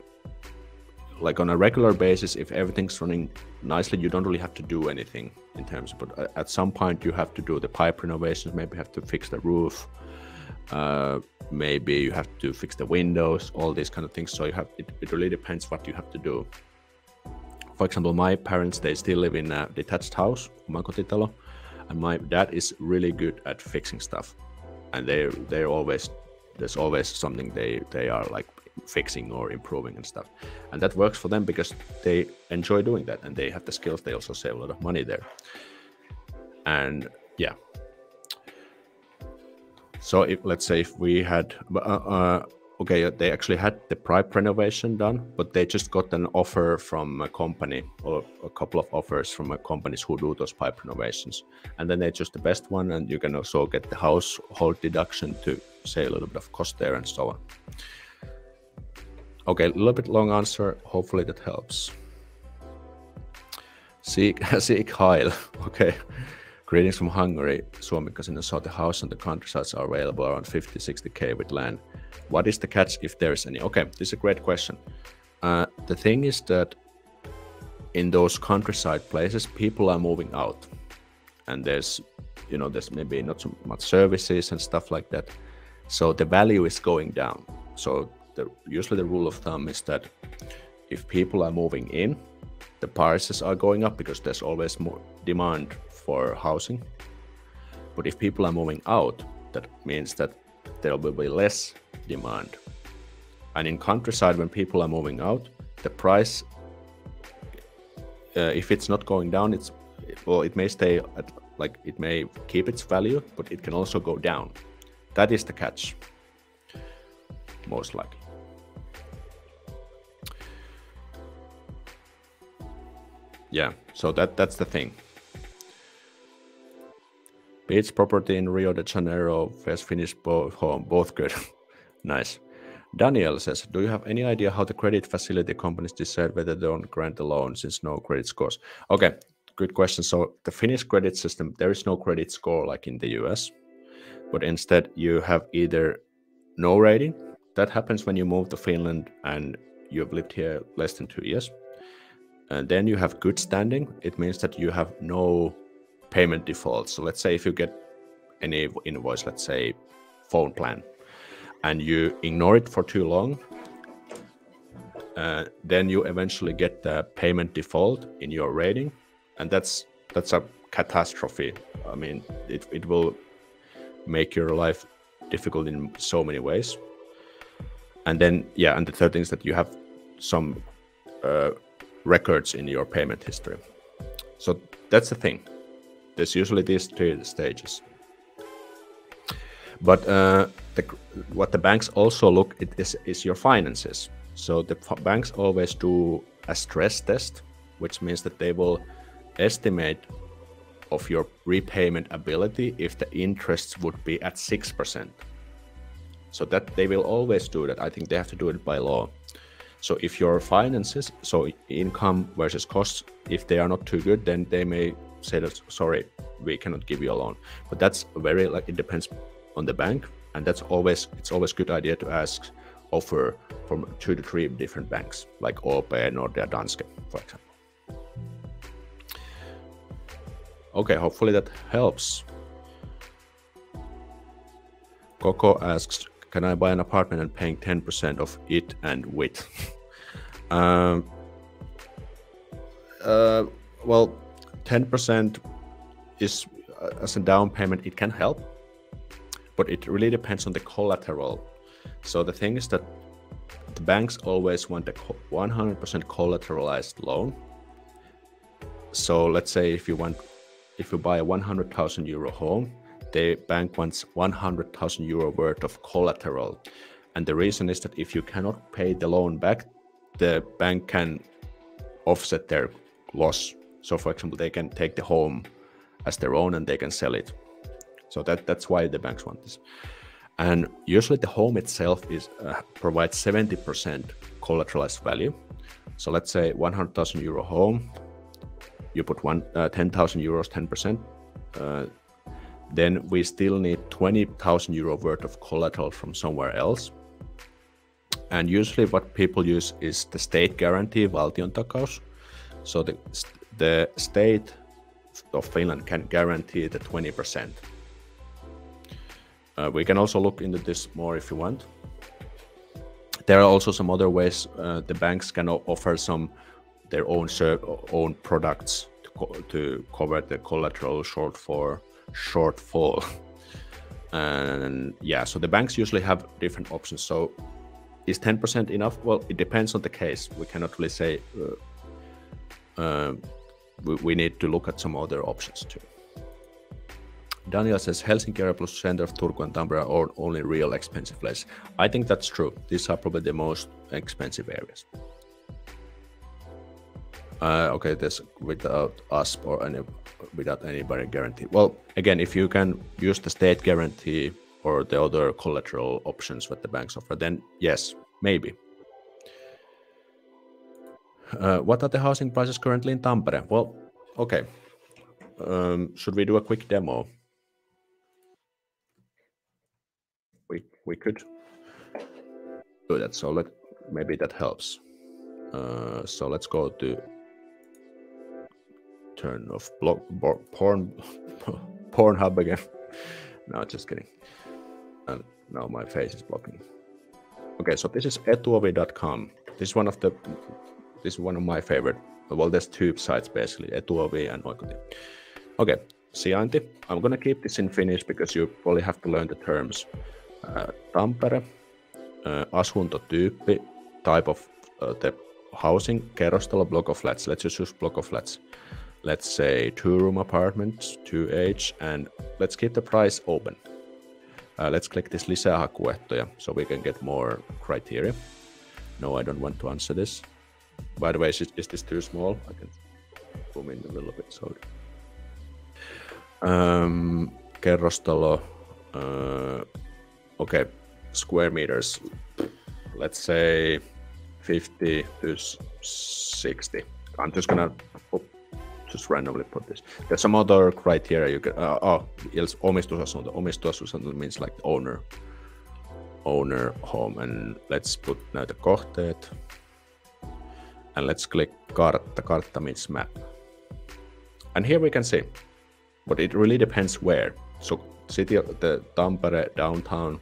like on a regular basis, if everything's running nicely, you don't really have to do anything in terms. But at some point, you have to do the pipe renovations. Maybe have to fix the roof. Uh, maybe you have to fix the windows. All these kind of things. So you have it, it really depends what you have to do. For example, my parents they still live in a detached house, omakotitalo, and my dad is really good at fixing stuff, and they they're always there's always something they they are like fixing or improving and stuff. And that works for them because they enjoy doing that and they have the skills. They also save a lot of money there. And yeah. So if let's say if we had, uh, uh, okay, they actually had the private renovation done, but they just got an offer from a company or a couple of offers from companies who do those pipe renovations, and then they choose the best one, and you can also get the household deduction to say a little bit of cost there and so on. Okay, a little bit long answer. Hopefully that helps. Seek, seek Heil. Okay. Greetings from Hungary. Suomi Casino saw the house and the countrysides are available around 50, 60k with land. What is the catch if there is any? Okay, this is a great question. Uh, the thing is that in those countryside places, people are moving out, and there's, you know, there's maybe not so much services and stuff like that. So the value is going down. So the, usually the rule of thumb is that if people are moving in, the prices are going up because there's always more demand for housing. But if people are moving out, that means that there will be less demand. And in countryside, when people are moving out, the price, uh, if it's not going down, it's well, it may stay at like it may keep its value, but it can also go down. That is the catch, most likely. Yeah, so that that's the thing. Beach property in Rio de Janeiro, first finished both home, both good. nice. Daniel says, do you have any idea how the credit facility companies decide whether they don't grant the loan since no credit scores? Okay, good question. So the Finnish credit system, there is no credit score like in the US, but instead you have either no rating. That happens when you move to Finland and you've lived here less than two years. And then you have good standing. It means that you have no payment defaults. So let's say if you get any invoice, let's say phone plan, and you ignore it for too long, uh, then you eventually get the payment default in your rating, and that's that's a catastrophe. I mean, it, it will make your life difficult in so many ways. And then, yeah, and the third thing is that you have some uh, records in your payment history. So that's the thing. There's usually these three stages. But uh, the, what the banks also look at is, is your finances. So the banks always do a stress test, which means that they will estimate of your repayment ability if the interest would be at 6%. So that they will always do that. I think they have to do it by law. So if your finances, so income versus costs, if they are not too good, then they may say that sorry we cannot give you a loan but that's very like it depends on the bank and that's always it's always good idea to ask offer from two to three different banks like OP, Nordea, Danske, for example. Okay, hopefully that helps. Coco asks, can I buy an apartment and paying 10% of it and with? um, uh, well, 10% is uh, as a down payment, it can help, but it really depends on the collateral. So the thing is that the banks always want a 100% collateralized loan. So let's say if you want, if you buy a 100,000 euro home, the bank wants 100,000 euro worth of collateral. And the reason is that if you cannot pay the loan back, the bank can offset their loss so for example, they can take the home as their own and they can sell it. So that that's why the banks want this. And usually the home itself is uh, provides 70% collateralized value. So let's say 100,000 euro home, you put one uh, 10,000 euros, 10%. Uh, then we still need 20,000 euro worth of collateral from somewhere else. And usually what people use is the state guarantee, valtiontakaus. So the the state of Finland can guarantee the 20%. Uh, we can also look into this more if you want. There are also some other ways uh, the banks can offer some their own own products to, co to cover the collateral shortfall. Shortfall, and yeah, so the banks usually have different options. So, is 10% enough? Well, it depends on the case. We cannot really say uh, uh we, we need to look at some other options too. Daniel says Helsinki plus center of Turku and Tampere are only real expensive places. I think that's true. These are probably the most expensive areas. Uh, okay, this without us or any without anybody guarantee. Well, again, if you can use the state guarantee or the other collateral options that the banks offer, then yes, maybe. Uh, what are the housing prices currently in Tampere? Well, okay. Um, should we do a quick demo? We we could do that. So let maybe that helps. Uh, so let's go to turn off block porn Pornhub again. no, just kidding. And now my face is blocking. Okay, so this is etuovi.com. This is one of the this is one of my favorite. Well, there's two sites basically, etuovi and oikotie. Okay, sijainti. I'm gonna keep this in Finnish because you probably have to learn the terms. Uh, Tampere, uh, asuntotyyppi, type of uh, the housing, kerrostalo, block of flats. Let's just use block of flats let's say two room apartment, 2H, and let's keep the price open. Uh, let's click this lisää hakuehtoja so we can get more criteria. No, I don't want to answer this. By the way, is, is this too small? I can zoom in a little bit. Sorry. Um, kerrostalo. Uh, okay, square meters. Let's say 50 to 60. I'm just gonna just randomly put this. There's some other criteria you can. Uh, oh, yes, omistusasunto. Omistusasunto means like owner, owner home, and let's put now the kohteet, and let's click kartta. Kartta means map, and here we can see, but it really depends where. So city of the Tampere downtown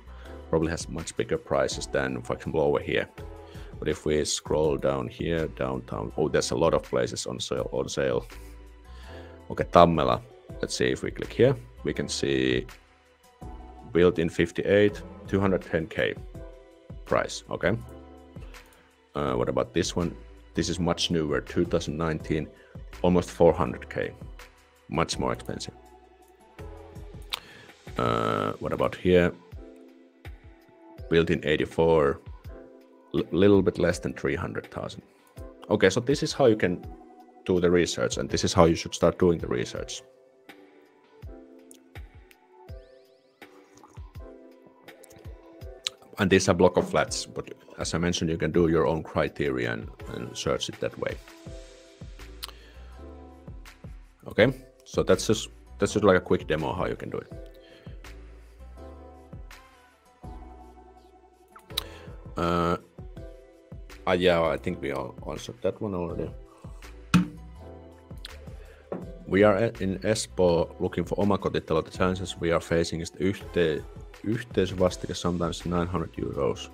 probably has much bigger prices than, for example, over here. But if we scroll down here, downtown, oh, there's a lot of places on sale. On sale. Okay, Tammela. Let's see if we click here. We can see built in 58, 210k price. Okay. Uh, what about this one? This is much newer, 2019, almost 400k, much more expensive. Uh, what about here? Built in 84, a little bit less than 300,000. Okay, so this is how you can do the research, and this is how you should start doing the research. And this is a block of flats, but as I mentioned, you can do your own criteria and, and search it that way. Okay, so that's just that's just like a quick demo how you can do it. Uh, uh yeah, I think we all answered that one already. We are in Espoo looking for omakotitalo. The challenges we are facing is yhte, yhteisvastike sometimes 900 euros.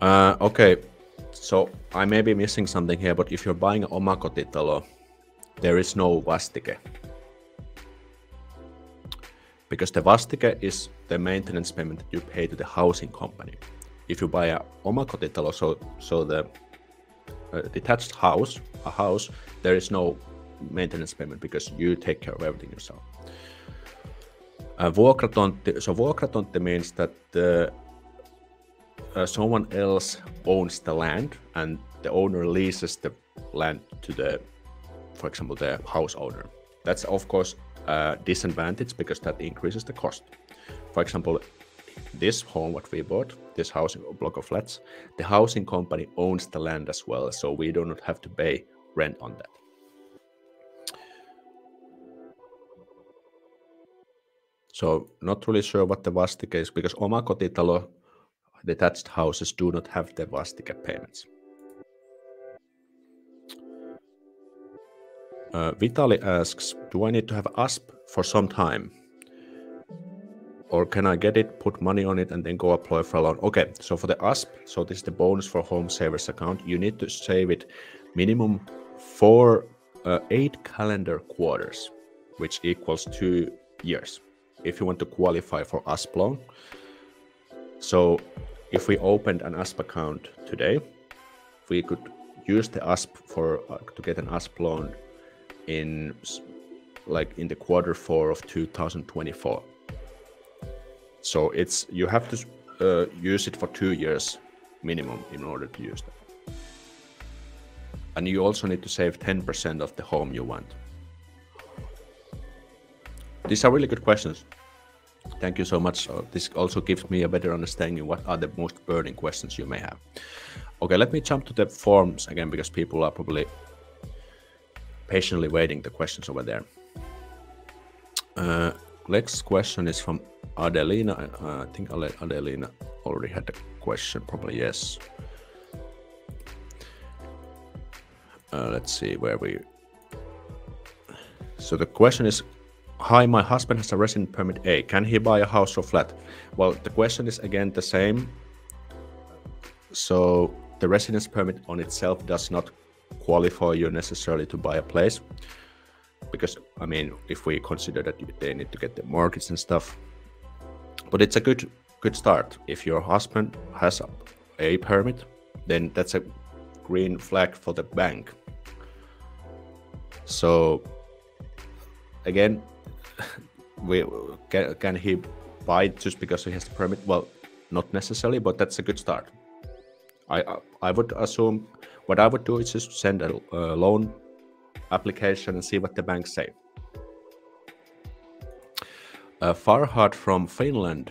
Uh, okay, so I may be missing something here, but if you're buying omakotitalo, there is no vastike. Because the vastike is the maintenance payment that you pay to the housing company. If you buy a omakotitalo, so so the a detached house, a house, there is no maintenance payment because you take care of everything yourself. Uh, vuokratontti, so vuokratontti means that uh, uh, someone else owns the land and the owner leases the land to the, for example, the house owner. That's of course a disadvantage because that increases the cost. For example, this home what we bought this housing block of flats. The housing company owns the land as well so we do not have to pay rent on that. So not really sure what the vastike is because omakotitalo detached houses do not have the vastike payments. Uh, Vitali asks, do I need to have ASP for some time? Or can I get it, put money on it, and then go apply for a loan? Okay, so for the ASP, so this is the bonus for home savers account. You need to save it minimum for uh, eight calendar quarters, which equals two years, if you want to qualify for ASP loan. So if we opened an ASP account today, we could use the ASP for uh, to get an ASP loan in like in the quarter four of 2024. So it's you have to uh, use it for two years minimum in order to use that. And you also need to save 10% of the home you want. These are really good questions. Thank you so much. Uh, this also gives me a better understanding of what are the most burning questions you may have. Okay, let me jump to the forms again because people are probably patiently waiting the questions over there. Uh, next question is from Adelina. Uh, I think Adelina already had a question, probably yes. Uh, let's see where we. So the question is Hi, my husband has a resident permit A. Can he buy a house or flat? Well, the question is again the same. So the residence permit on itself does not qualify you necessarily to buy a place. Because, I mean, if we consider that they need to get the mortgage and stuff. But it's a good good start. If your husband has a, a permit, then that's a green flag for the bank. So again, we can, can he buy just because he has the permit? Well, not necessarily, but that's a good start. I I would assume what I would do is just send a, a loan application and see what the bank say. Uh, Farhad from Finland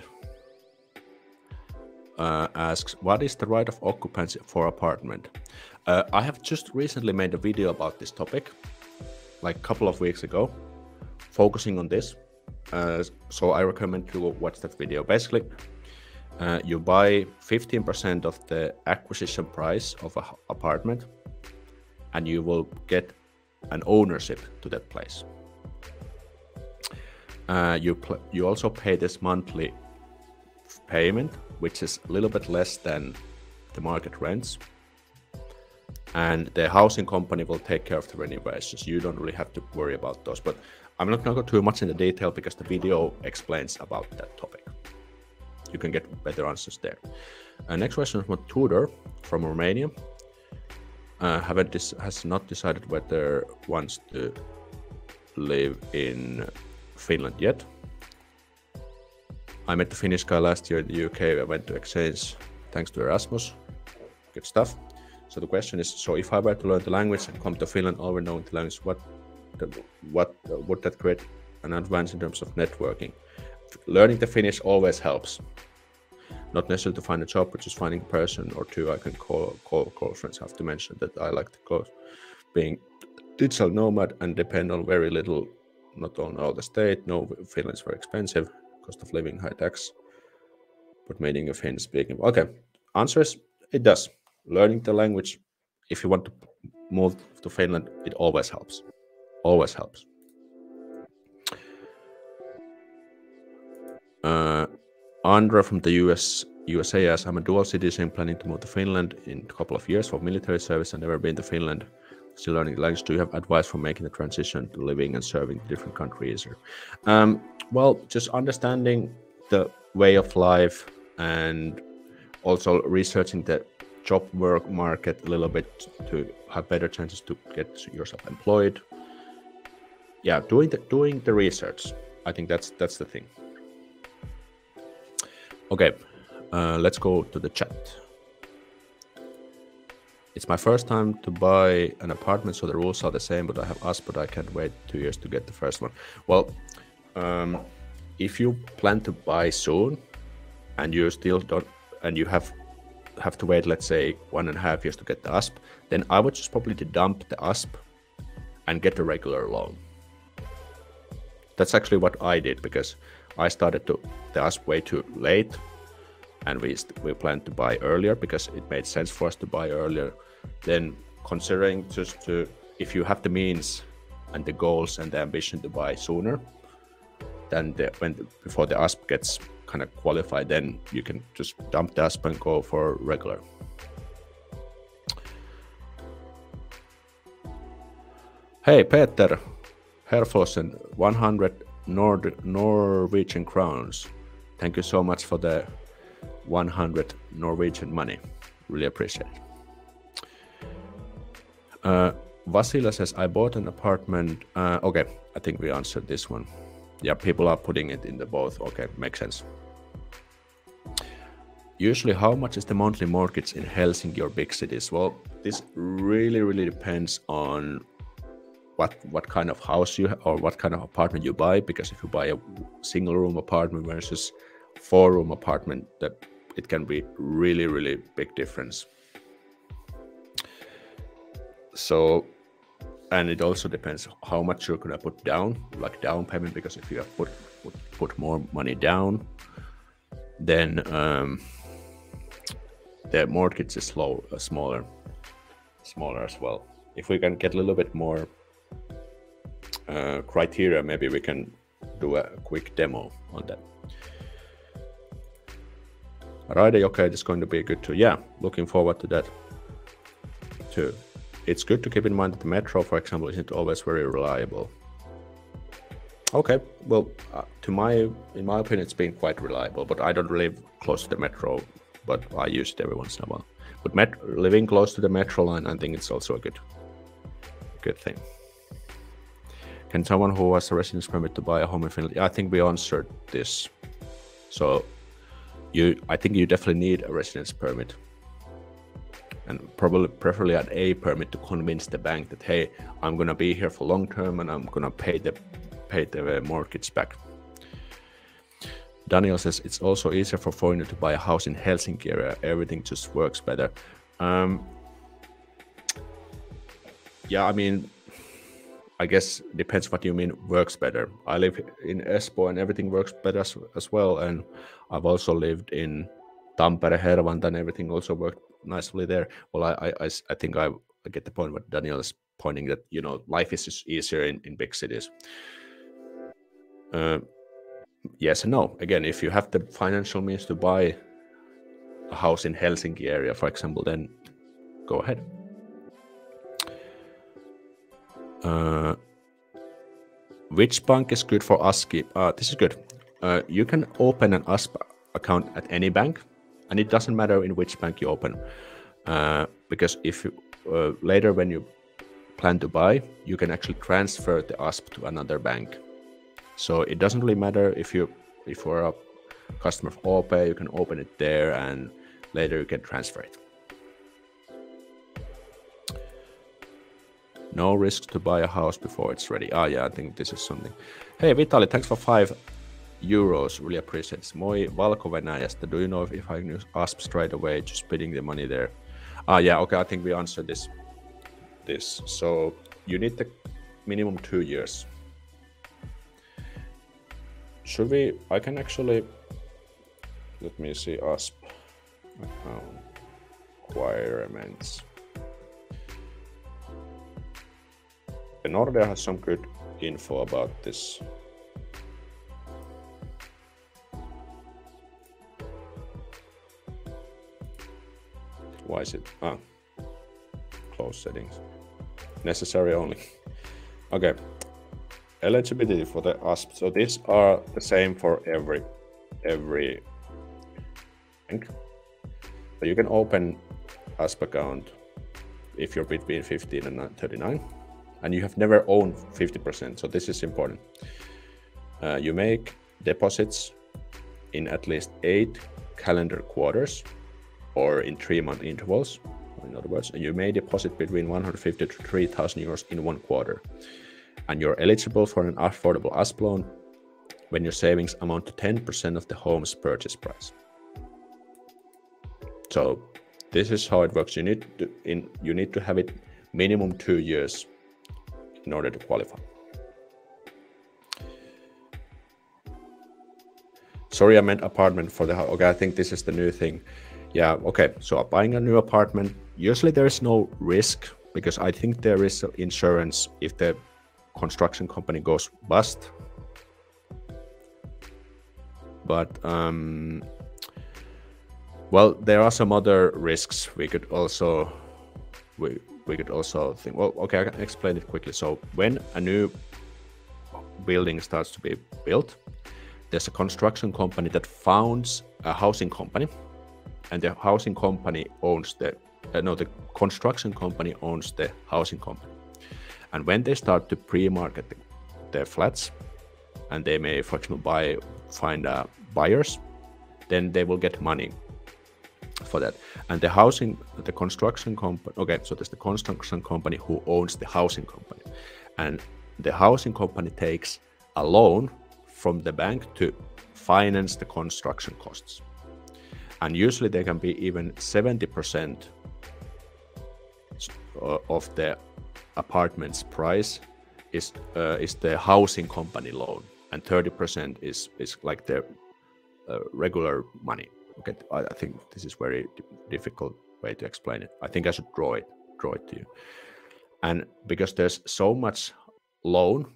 uh, asks, "What is the right of occupancy for apartment?" Uh, I have just recently made a video about this topic, like a couple of weeks ago focusing on this. Uh, so I recommend to watch that video. Basically, uh, you buy 15% of the acquisition price of an apartment and you will get an ownership to that place. Uh, you you also pay this monthly payment, which is a little bit less than the market rents. And the housing company will take care of the renovations. You don't really have to worry about those. But I'm not going to go too much into detail because the video explains about that topic. You can get better answers there. Uh, next question is from Tudor from Romania. Uh, haven't has not decided whether wants to live in Finland yet. I met the Finnish guy last year in the UK. I went to exchange thanks to Erasmus. Good stuff. So the question is: so if I were to learn the language and come to Finland already knowing the language, what what uh, would that create an advance in terms of networking? Learning the Finnish always helps. Not necessarily to find a job, but just finding a person or two I can call call close friends. I have to mention that I like to go being digital nomad and depend on very little, not on all the state. No, Finland is very expensive, cost of living, high tax. But meeting a Finn speaking. Okay, answer is it does. Learning the language, if you want to move to Finland, it always helps always helps. Uh, Andra from the US USA asks, I'm a dual citizen planning to move to Finland in a couple of years for military service. I've never been to Finland, still learning the language. Do you have advice for making the transition to living and serving different countries? Um, well, just understanding the way of life and also researching the job work market a little bit to have better chances to get yourself employed yeah doing the doing the research i think that's that's the thing okay uh, let's go to the chat it's my first time to buy an apartment so the rules are the same but i have asked but i can't wait two years to get the first one. Well um, if you plan to buy soon and you still don't and you have have to wait let's say one and a half years to get the asp then i would just probably dump the asp and get a regular loan. That's actually what I did because I started to the ASP way too late, and we we planned to buy earlier because it made sense for us to buy earlier. Then considering just to if you have the means and the goals and the ambition to buy sooner, then the, when before the ASP gets kind of qualified, then you can just dump the ASP and go for regular. Hey Peter, Herfosen, 100 Nord Norwegian crowns. Thank you so much for the 100 Norwegian money. Really appreciate it. Uh, Vasila says, I bought an apartment. Uh, okay, I think we answered this one. Yeah, people are putting it in the both. Okay, makes sense. Usually, how much is the monthly mortgage in Helsinki or big cities? Well, this really, really depends on what what kind of house you or what kind of apartment you buy. Because if you buy a single room apartment versus four room apartment, that it can be really, really big difference. So and it also depends how much you're gonna put down, like down payment. Because if you have put put, put more money down, then um, the mortgage is slow, uh, smaller, smaller as well. If we can get a little bit more uh, criteria, maybe we can do a quick demo on that. Right, okay, it's going to be good too. Yeah, looking forward to that too it's good to keep in mind that the metro, for example, isn't always very reliable. Okay, well, uh, to my in my opinion, it's been quite reliable, but I don't live close to the metro, but I use it every once in a while. But met- living close to the metro line, I think it's also a good, good thing. Can someone who has a residence permit to buy a home in Finland? I think we answered this. So, you, I think you definitely need a residence permit. And probably preferably at a permit to convince the bank that hey i'm going to be here for long term and i'm going to pay the pay the mortgage back. Daniel says it's also easier for foreigner to buy a house in helsinki area. Everything just works better. Um, yeah i mean i guess depends what you mean works better i live in espoo and everything works better as, as well and i've also lived in tampere hervanta and everything also worked nicely there. Well, I, I, I think I get the point what Daniel is pointing that you know life is easier in, in big cities. Uh, yes and no. Again, if you have the financial means to buy a house in Helsinki area, for example, then go ahead. Uh, which bank is good for ASKI? Uh, this is good. Uh, you can open an ASP account at any bank and it doesn't matter in which bank you open uh, because if you, uh, later when you plan to buy you can actually transfer the asp to another bank so it doesn't really matter if you if you're a customer of OP, you can open it there and later you can transfer it no risk to buy a house before it's ready ah yeah i think this is something hey vitali thanks for five euros. Really appreciate it. Moi Valko-Venäjästä. Do you know if, if I can ask straight away, just putting the money there? Ah, yeah, okay, I think we answered this. This. So you need the minimum two years. Should we, I can actually, let me see ASP account requirements. Nordea has some good info about this. Why is it? Ah, close settings. Necessary only. okay. Eligibility for the ASP. So these are the same for every every bank. So you can open ASP account if you're between 15 and 39 and you have never owned 50%. So this is important. Uh, you make deposits in at least eight calendar quarters or in three month intervals. In other words, you may deposit between 150 to 3,000 euros in one quarter. And you're eligible for an affordable ASP loan when your savings amount to 10% of the home's purchase price. So this is how it works. You need to in you need to have it minimum two years in order to qualify. Sorry, I meant apartment for the house. Okay, I think this is the new thing yeah, okay. So buying a new apartment, usually there is no risk because I think there is insurance if the construction company goes bust. But um, well, there are some other risks we could also we we could also think. Well, okay, I can explain it quickly. So when a new building starts to be built, there's a construction company that founds a housing company and the housing company owns the uh, no the construction company owns the housing company and when they start to pre-market their flats and they may, for example, buy find uh, buyers, then they will get money for that. And the housing, the construction company, okay, so there's the construction company who owns the housing company. And the housing company takes a loan from the bank to finance the construction costs. And usually they can be even 70% uh, of the apartment's price is uh, is the housing company loan, and 30% is is like the uh, regular money. Okay, I, think this is very difficult way to explain it. I think I should draw it draw it to you. And because there's so much loan,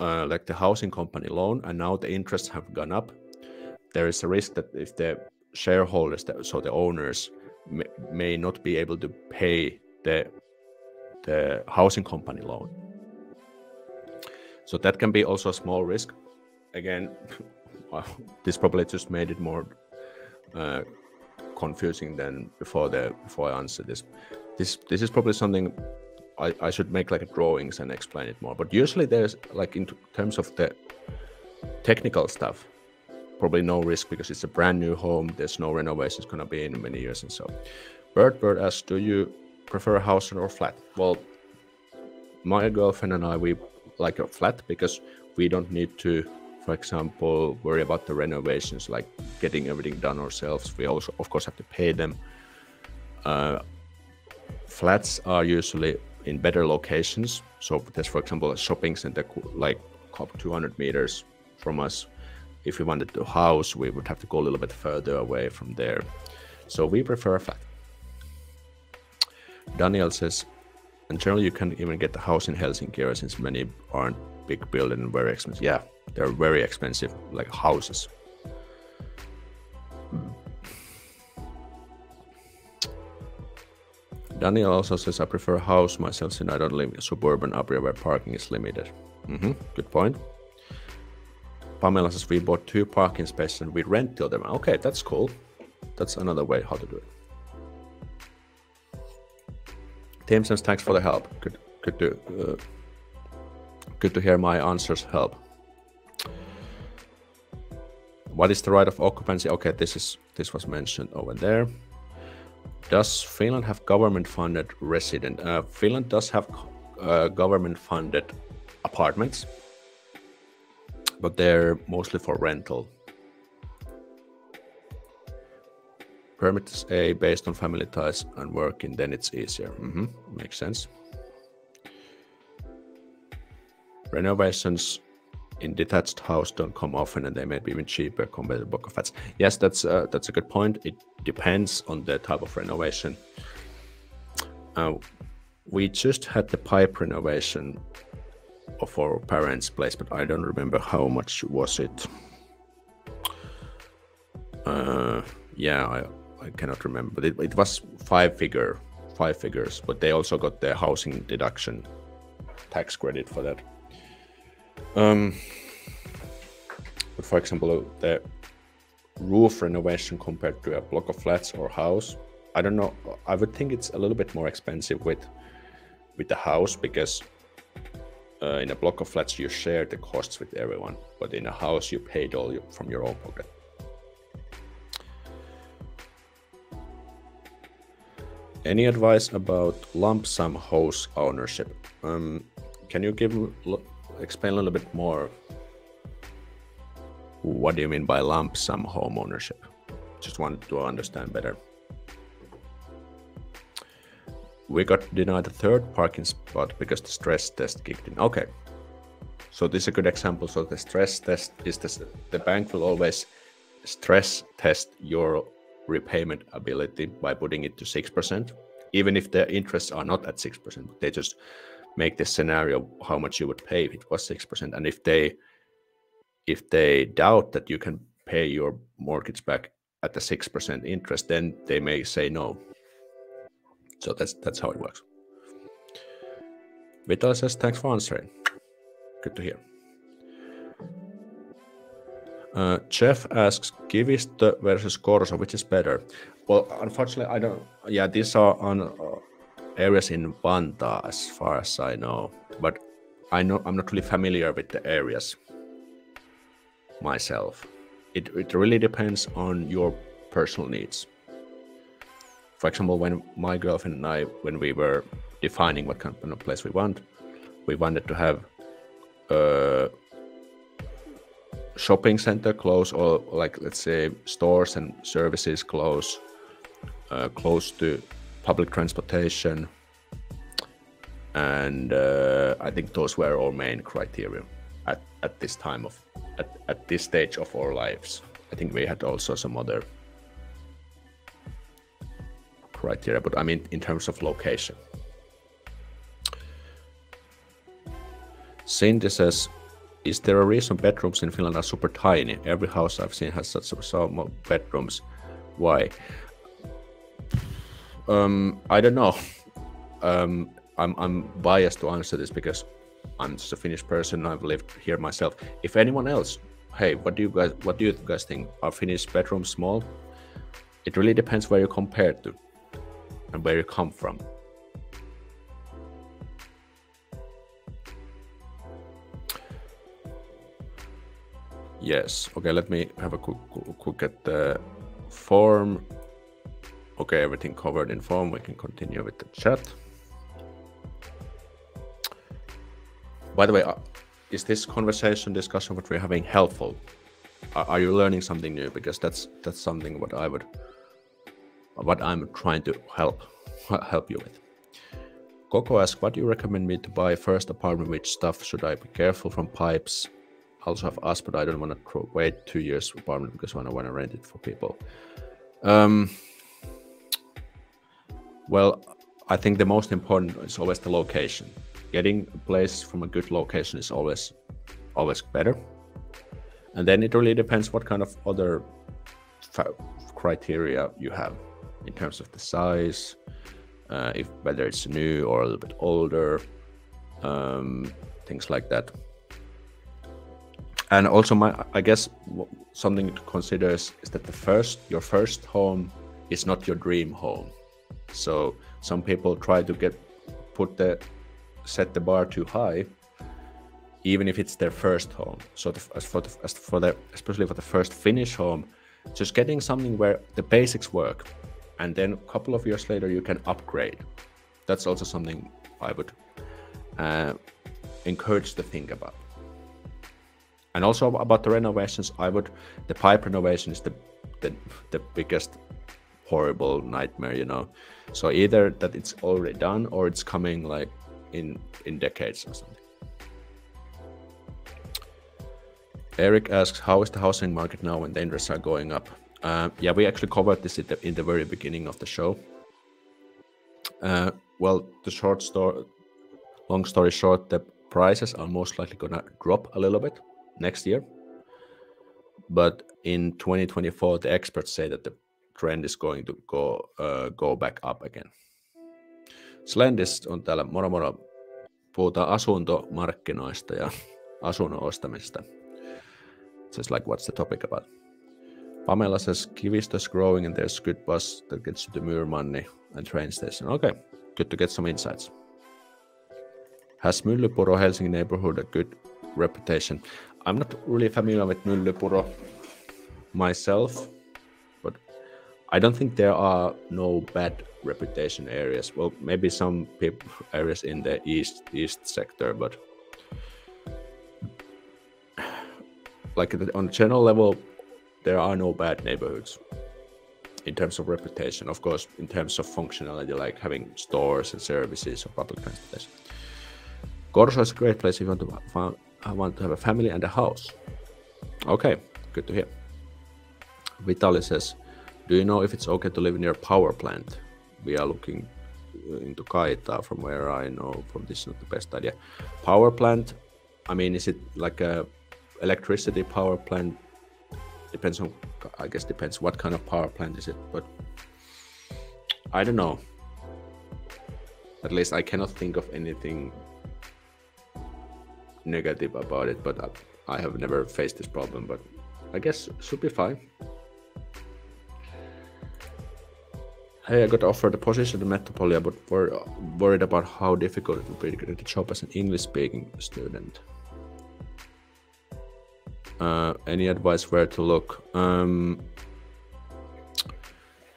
uh, like the housing company loan, and now the interests have gone up, there is a risk that if the shareholders, so the owners, may, may not be able to pay the the housing company loan. So that can be also a small risk. Again, this probably just made it more uh, confusing than before the before I answer this. This this is probably something I, I should make like drawings and explain it more. But usually there's like in terms of the technical stuff, probably no risk because it's a brand new home. There's no renovations gonna be in many years and so. Bird Bird asks, do you prefer a house or flat? Well, my girlfriend and I we like a flat because we don't need to for example, worry about the renovations, like getting everything done ourselves. We also, of course, have to pay them. Uh, flats are usually in better locations. So there's, for example, a shopping center like 200 meters from us. If we wanted to house, we would have to go a little bit further away from there. So we prefer a flat. Daniel says, and generally you can even get a house in Helsinki since many aren't big building and very expensive. Yeah, they're very expensive, like houses. Daniel also says, I prefer a house myself since I don't live in a suburban area where parking is limited. Mm -hmm. Good point. Pamela says, we bought two parking spaces and we rent till them. Okay, that's cool. That's another way how to do it. Tim says, thanks for the help. Good, good to, uh, good to hear my answers help. What is the right of occupancy? Okay, this is this was mentioned over there. Does Finland have government-funded resident? Uh, Finland does have uh, government-funded apartments, but they're mostly for rental. Permits A based on family ties and working, then it's easier. Mm -hmm. Makes sense. Renovations in detached house don't come often and they may be even cheaper compared to of flats. Yes, that's uh, that's a good point. It depends on the type of renovation. Uh, we just had the pipe renovation of our parents' place, but I don't remember how much was it. Uh, yeah, I, I cannot remember, but it, it was five figure, five figures. But they also got the housing deduction tax credit for that. Um, but for example, the roof renovation compared to a block of flats or house, I don't know. I would think it's a little bit more expensive with with the house because uh, in a block of flats you share the costs with everyone, but in a house you paid all your, from your own pocket. Any advice about lump sum house ownership? Um, can you give explain a little bit more what do you mean by lump sum home ownership? Just wanted to understand better. We got denied a third parking spot because the stress test kicked in. Okay. So this is a good example. So the stress test is this, the bank will always stress test your repayment ability by putting it to 6%, even if the interests are not at 6%. They just make this scenario how much you would pay if it was 6%. And if they if they doubt that you can pay your mortgage back at the 6% interest, then they may say no. So that's that's how it works. Vital says, thanks for answering. Good to hear. Uh, Jeff asks, Kivistö versus Korso, which is better? Well, unfortunately, I don't. Yeah, these are on uh, areas in Vantaa, as far as I know. But I know I'm not really familiar with the areas myself. It, it really depends on your personal needs. For example, when my girlfriend and I, when we were defining what kind of place we want, we wanted to have a shopping center close, or like let's say stores and services close, uh, close to public transportation, and uh, I think those were our main criteria at, at this time of at, at this stage of our lives. I think we had also some other criteria, but I mean in terms of location. Cindy says, is there a reason bedrooms in Finland are super tiny? Every house I've seen has such small bedrooms. Why? Um, I don't know. Um, I'm, I'm biased to answer this because I'm just a Finnish person. I've lived here myself. If anyone else, hey, what do you guys, what do you guys think? Are Finnish bedrooms small? It really depends where you compare to and where you come from. Yes. Okay, let me have a quick, quick at the form. Okay, everything covered in form. We can continue with the chat. By the way, uh, is this conversation discussion what we're having helpful? Are, you learning something new? Because that's that's something what I would what I'm trying to help help you with. Coco asks, what do you recommend me to buy first apartment? Which stuff should I be careful from pipes? Also have us, but I don't want to wait two years for apartment because I want to rent it for people. Um, well, I think the most important is always the location. Getting a place from a good location is always always better. And then it really depends what kind of other criteria you have in terms of the size, uh, if whether it's new or a little bit older, um, things like that. And also, my I guess something to consider is, is that the first your first home is not your dream home. So some people try to get put the set the bar too high, even if it's their first home. So the, as for the, as for the especially for the first Finnish home, just getting something where the basics work and then a couple of years later you can upgrade that's also something i would uh, encourage to think about and also about the renovations i would the pipe renovation is the the, the biggest horrible nightmare you know so either that it's already done or it's coming like in in decades or something eric asks how is the housing market now when the interests are going up uh, yeah, we actually covered this in the, in the very beginning of the show. Uh, well, the short story, long story short, the prices are most likely gonna drop a little bit next year. But in 2024, the experts say that the trend is going to go uh, go back up again. Slendis on täällä, moro moro. Puhutaan asuntomarkkinoista ja asunnon ostamisesta. Just like what's the topic about? Pamela says Kivistö's growing and there's good bus that gets to Myyrmanni and train station. Okay, good to get some insights. Has Myllypuro Helsinki neighborhood a good reputation? I'm not really familiar with Myllypuro myself, I don't think there are no bad reputation areas. Well, maybe some areas in the east east sector, but like on general level, there are no bad neighborhoods in terms of reputation. Of course, in terms of functionality, like having stores and services or public transportation. Korso is a great place if you want to, I uh, want to have a family and a house. Okay, good to hear. Vitali says, do you know if it's okay to live near a power plant? We are looking uh, into Kaita from where I know from this is not the best idea. Power plant, I mean, is it like a electricity power plant depends on i guess depends what kind of power plant is it but i don't know at least i cannot think of anything negative about it but i have never faced this problem but i guess should be fine Hey, I got offered a position in Metropolia, but were worried about how difficult it would be to get a job as an English-speaking student. Uh, any advice where to look? Um,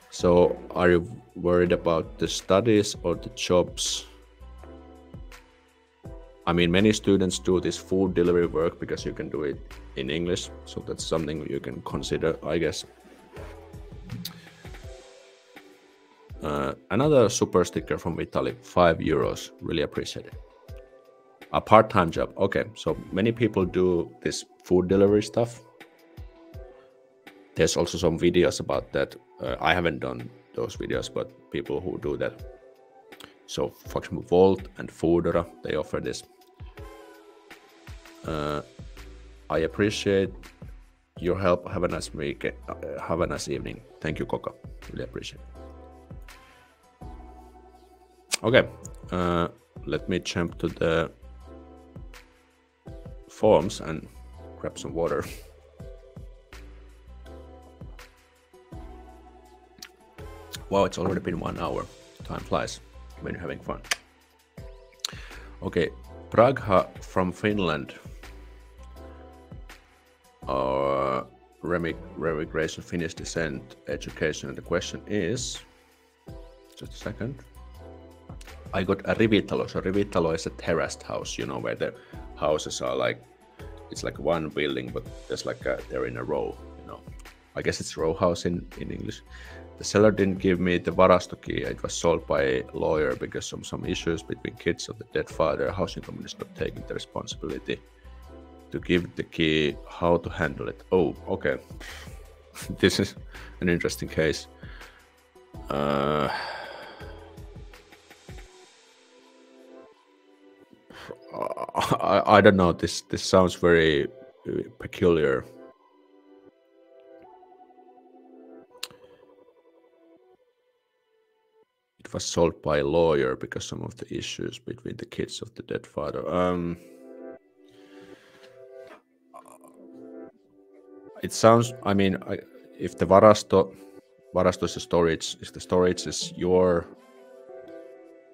so, are you worried about the studies or the jobs? I mean, many students do this food delivery work because you can do it in English, so that's something you can consider, I guess. Uh, another super sticker from Italy, five euros. Really appreciate it. A part-time job. Okay, so many people do this food delivery stuff. There's also some videos about that. Uh, I haven't done those videos, but people who do that. So, for example, Wolt and Foodora, they offer this. Uh, I appreciate your help. Have a nice week. Uh, have a nice evening. Thank you, Coca. Really appreciate it. Okay, uh, let me jump to the forms and grab some water. wow, it's already been one hour. Time flies when you're having fun. Okay, Pragha from Finland. Uh, remigration, Finnish descent, education. And the question is, just a second. I got a rivitalo. So rivitalo is a terraced house, you know, where the houses are like it's like one building, but there's like a, they're in a row, you know. I guess it's row house in in English. The seller didn't give me the varasto key. It was sold by a lawyer because of some issues between kids of the dead father. Housing company is not taking the responsibility to give the key. How to handle it? Oh, okay. this is an interesting case. Uh, I, don't know. This this sounds very peculiar. It was sold by a lawyer because some of the issues between the kids of the dead father. Um, it sounds. I mean, I, if the varasto, varasto is a storage. If the storage is your,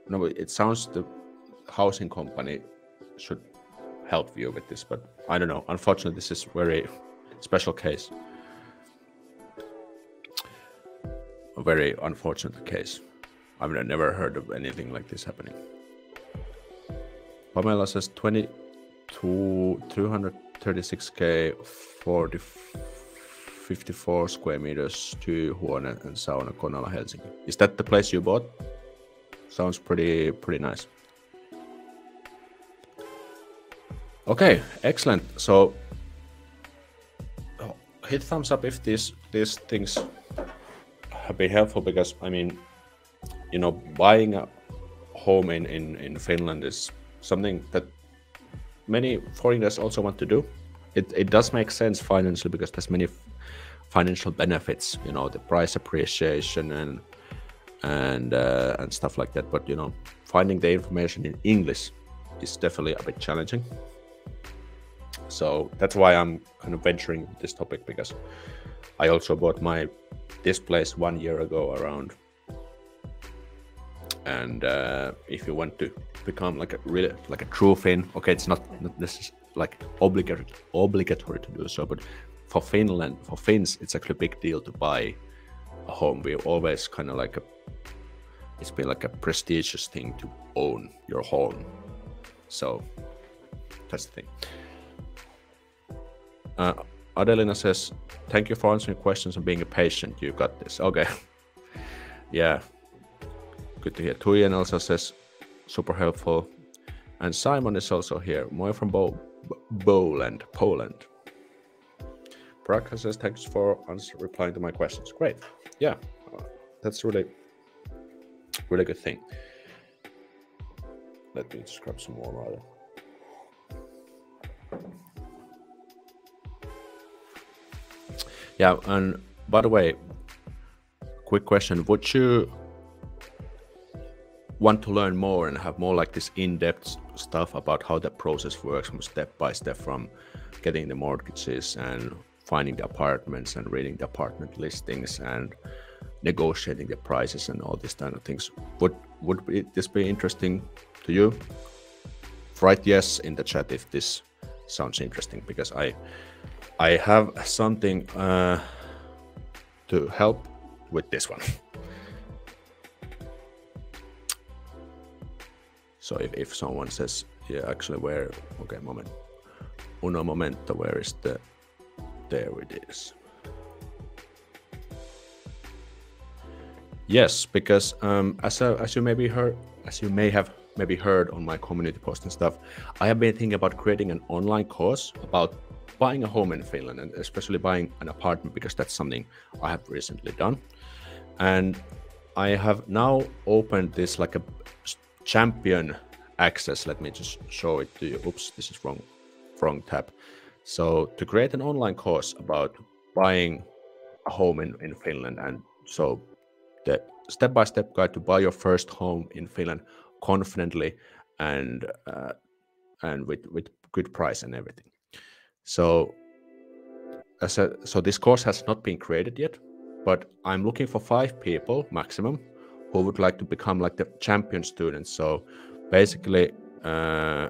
no, it sounds the housing company should help you with this, but I don't know. Unfortunately, this is very special case. A very unfortunate case. I've never heard of anything like this happening. Pamela says 20 to 236k 40 54 square meters to huone and sauna Konala Helsinki. Is that the place you bought? Sounds pretty pretty nice. Okay, excellent. So oh, hit thumbs up if these these things have been helpful because I mean, you know, buying a home in in in Finland is something that many foreigners also want to do. It it does make sense financially because there's many financial benefits. You know, the price appreciation and and uh, and stuff like that. But you know, finding the information in English is definitely a bit challenging. So that's why I'm kind of venturing this topic because I also bought my this place one year ago around. And uh, if you want to become like a really like a true Finn, okay, it's not, not this is like obligatory obligatory to do so, but for Finland, for Finns, it's actually a big deal to buy a home. We always kind of like a it's been like a prestigious thing to own your home. So that's the thing. Uh, Adelina says, "Thank you for answering questions and being a patient. You got this." Okay. yeah. Good to hear. Tuyen also says, "Super helpful." And Simon is also here. More from Bo- Poland, Poland. Praka says, "Thanks for answer, replying to my questions." Great. Yeah, that's really, really good thing. Let me just grab some more water. Yeah, and by the way, quick question: Would you want to learn more and have more like this in-depth stuff about how the process works from step by step, from getting the mortgages and finding the apartments and reading the apartment listings and negotiating the prices and all these kind of things. Would would this be interesting to you? Write yes in the chat if this sounds interesting because I I have something uh, to help with this one. So if, if someone says, yeah, actually where, okay, moment, uno momento, where is the, there it is. Yes, because um, as a, as you maybe heard, as you may have maybe heard on my community post and stuff, I have been thinking about creating an online course about buying a home in Finland and especially buying an apartment because that's something I have recently done. And I have now opened this like a champion access. Let me just show it to you. Oops, this is wrong, wrong tab. So to create an online course about buying a home in, in Finland and so the step-by-step guide to buy your first home in Finland confidently and uh, and with with good price and everything. So a, so this course has not been created yet, but I'm looking for five people maximum who would like to become like the champion students. So basically, uh,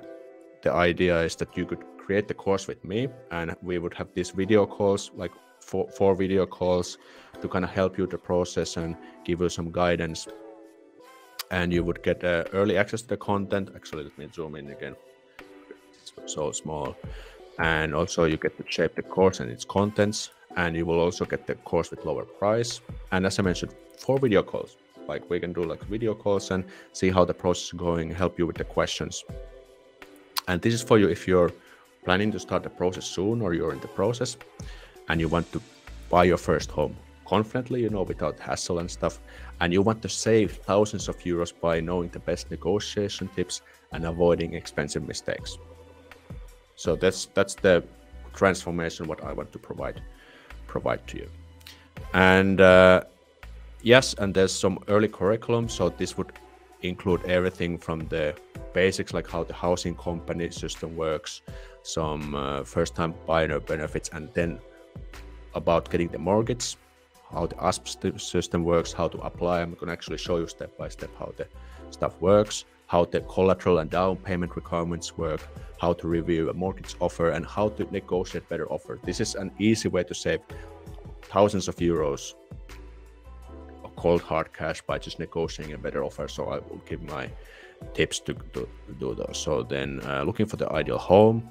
the idea is that you could create the course with me, and we would have these video calls, like four, four video calls, to kind of help you the process and give you some guidance. And you would get uh, early access to the content. Actually, let me zoom in again. It's so small. And also, you get to shape the course and its contents. And you will also get the course with lower price. And as I mentioned, four video calls like we can do like video calls and see how the process is going help you with the questions and this is for you if you're planning to start the process soon or you're in the process and you want to buy your first home confidently you know without hassle and stuff and you want to save thousands of euros by knowing the best negotiation tips and avoiding expensive mistakes so that's that's the transformation what i want to provide provide to you and uh, yes, and there's some early curriculum. So this would include everything from the basics, like how the housing company system works, some uh, first-time buyer benefits, and then about getting the mortgage, how the ASP system works, how to apply. I'm going to actually show you step by step how the stuff works, how the collateral and down payment requirements work, how to review a mortgage offer, and how to negotiate better offer. This is an easy way to save thousands of euros cold hard cash by just negotiating a better offer. So I will give my tips to, to do those. So then uh, looking for the ideal home,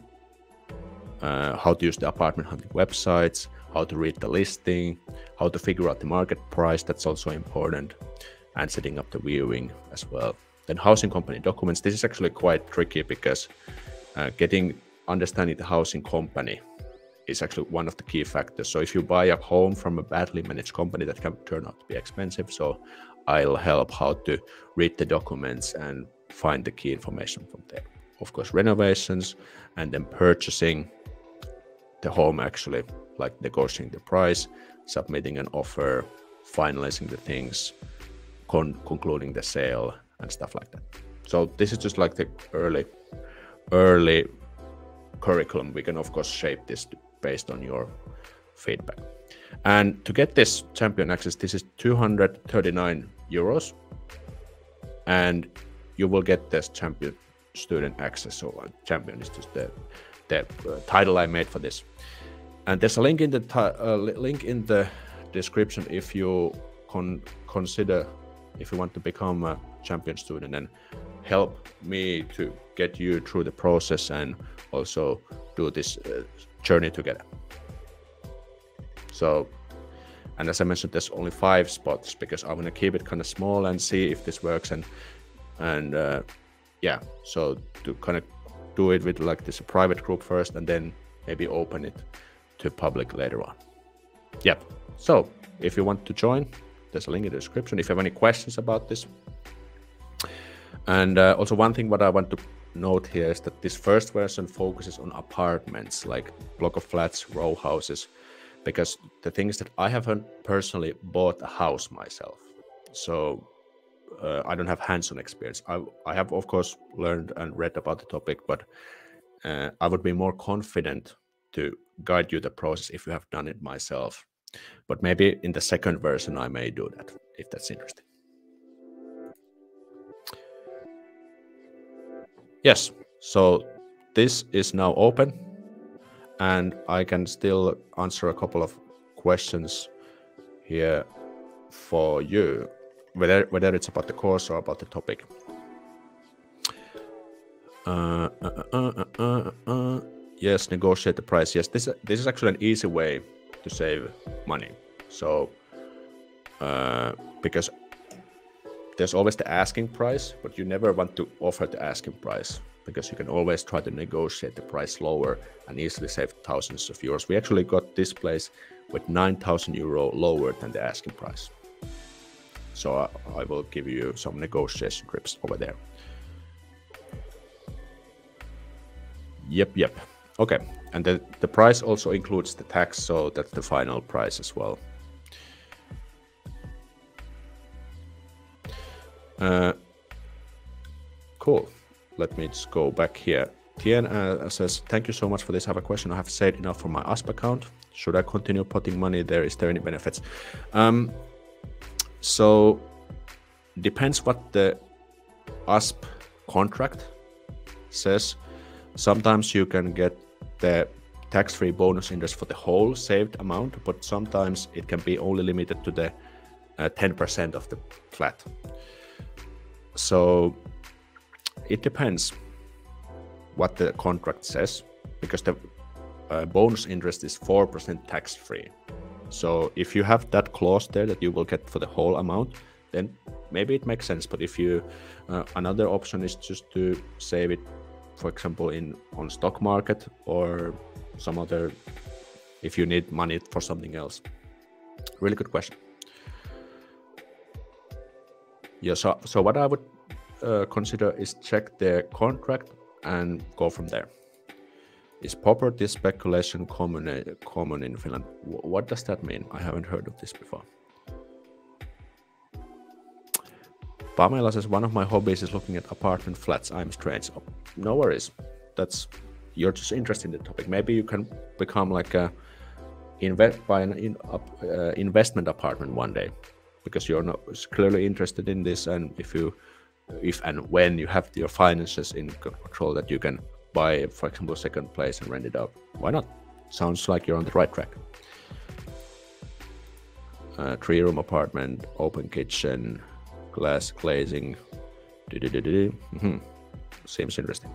uh, how to use the apartment hunting websites, how to read the listing, how to figure out the market price. That's also important, and setting up the viewing as well. Then housing company documents. This is actually quite tricky because uh, getting understanding the housing company is actually one of the key factors. So if you buy a home from a badly managed company, that can turn out to be expensive. So I'll help how to read the documents and find the key information from there. Of course, renovations and then purchasing the home actually, like negotiating the price, submitting an offer, finalizing the things, con- concluding the sale, and stuff like that. So this is just like the early, early curriculum. We can of course shape this based on your feedback. And to get this champion access, this is 239 euros. And you will get this champion student access. So uh, champion is just the, the uh, title I made for this. And there's a link in the uh, link in the description if you con consider if you want to become a champion student and then help me to get you through the process and also do this uh, journey together. So, and as I mentioned, there's only five spots because I'm gonna keep it kind of small and see if this works and and uh, yeah, so to kind of do it with like this private group first and then maybe open it to public later on. Yep. So if you want to join, there's a link in the description. If you have any questions about this, and uh, also one thing what I want to note here is that this first version focuses on apartments like block of flats, row houses, because the thing is that I haven't personally bought a house myself. So uh, I don't have hands-on experience. I, I have of course learned and read about the topic, but uh, I would be more confident to guide you the process if you have done it myself. But maybe in the second version, I may do that if that's interesting. Yes, so this is now open and I can still answer a couple of questions here for you, whether whether it's about the course or about the topic. Uh, uh, uh, yes, negotiate the price. Yes, this this is actually an easy way to save money. So, because there's always the asking price, but you never want to offer the asking price because you can always try to negotiate the price lower and easily save thousands of euros. We actually got this place with 9,000 euro lower than the asking price. So I, I will give you some negotiation trips over there. Yep, yep. Okay, and the, the price also includes the tax, so that's the final price as well. Uh, cool let me just go back here. Tien uh, says, thank you so much for this. I have a question. I have saved enough for my ASP account. Should I continue putting money there? Is there any benefits? Um, so depends what the ASP contract says. Sometimes you can get the tax-free bonus interest for the whole saved amount, but sometimes it can be only limited to the 10% uh, of the flat. So it depends what the contract says because the uh, bonus interest is 4% tax free. So if you have that clause there that you will get for the whole amount, then maybe it makes sense. But if you, uh, another option is just to save it, for example, in on stock market or some other, if you need money for something else. Really good question. Yeah, so, so what I would uh, consider is check their contract and go from there. Is property speculation common, uh, common in Finland? what does that mean? I haven't heard of this before. Pamela says one of my hobbies is looking at apartment flats. I'm strange. Oh, no worries. That's you're just interested in the topic. Maybe you can become like a invest by an in, uh, investment apartment one day because you're not clearly interested in this, and if you if and when you have your finances in control that you can buy, for example, second place and rent it out. Why not? Sounds like you're on the right track. Uh, three room apartment, open kitchen, glass glazing. Mm-hmm. Seems interesting.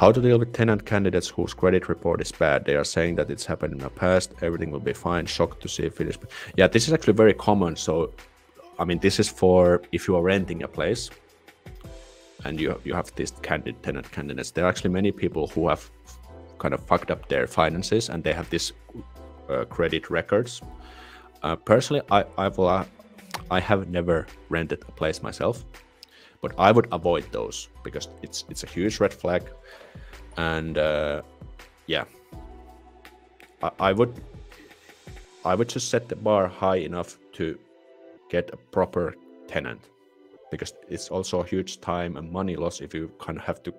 How to deal with tenant candidates whose credit report is bad? They are saying that it's happened in the past. Everything will be fine. Shocked to see Finnish. Yeah, this is actually very common. So I mean, this is for if you are renting a place and you you have these candid tenant candidates. There are actually many people who have kind of fucked up their finances and they have these uh, credit records. Uh, personally, I I, will, uh, I have never rented a place myself, but I would avoid those because it's it's a huge red flag, and uh, yeah, I, I would I would just set the bar high enough to get a proper tenant because it's also a huge time and money loss if you kind of have to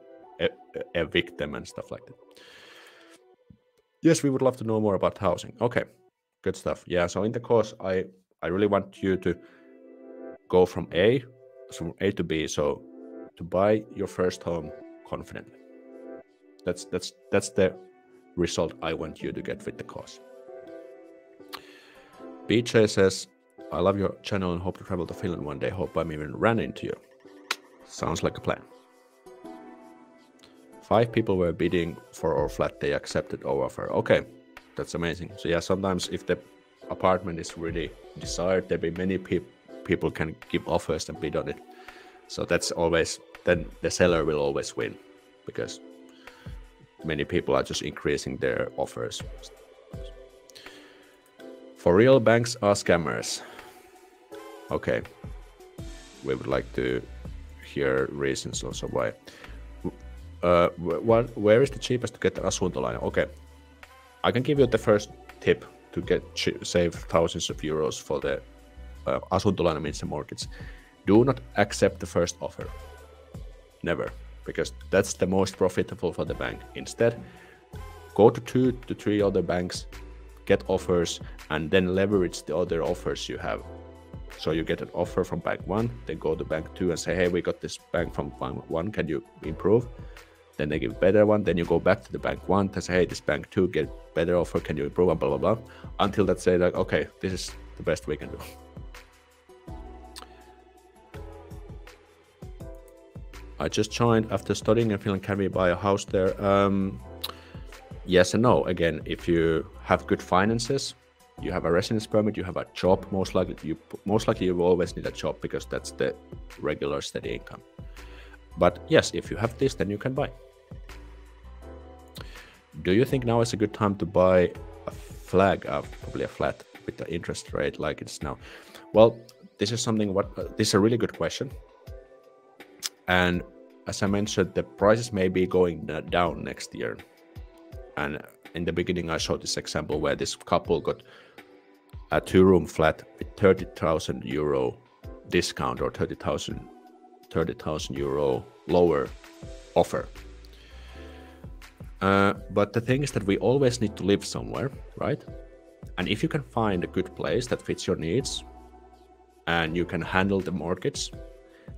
evict them and stuff like that. Yes, we would love to know more about housing. Okay, good stuff. Yeah, so in the course, I I really want you to go from A, from A to B. So to buy your first home confidently. That's that's that's the result I want you to get with the course. BJ says I love your channel and hope to travel to Finland one day. Hope I'm even ran into you. Sounds like a plan. Five people were bidding for our flat. They accepted our offer. Okay, that's amazing. So yeah, sometimes if the apartment is really desired, there be many pe people can give offers and bid on it. So that's always then the seller will always win because many people are just increasing their offers. For real, banks are scammers. Okay. We would like to hear reasons also why. Uh, what, where is the cheapest to get the Asuntolaina? Okay. I can give you the first tip to get save thousands of euros for the uh, Asuntolaina means the mortgage. Do not accept the first offer. Never. Because that's the most profitable for the bank. Instead, go to two to three other banks get offers, and then leverage the other offers you have. So you get an offer from bank one, then go to bank two and say, hey, we got this bank from bank one, can you improve? Then they give a better one. Then you go back to the bank one to say, hey, this bank two get better offer, can you improve? And blah blah blah. Until that say like, okay, this is the best we can do. I just joined after studying in Finland. Can we buy a house there? Um, yes and no. Again, if you have good finances, you have a residence permit, you have a job. Most likely, you most likely you always need a job because that's the regular steady income. But yes, if you have this, then you can buy. Do you think now is a good time to buy a flag, uh, probably a flat with the interest rate like it's now? Well, this is something what uh, this is a really good question. And as I mentioned, the prices may be going down next year. And in the beginning, I showed this example where this couple got a two-room flat with 30,000 euro discount or 30,000 30,000 euro lower offer. Uh, but the thing is that we always need to live somewhere, right? And if you can find a good place that fits your needs and you can handle the mortgage,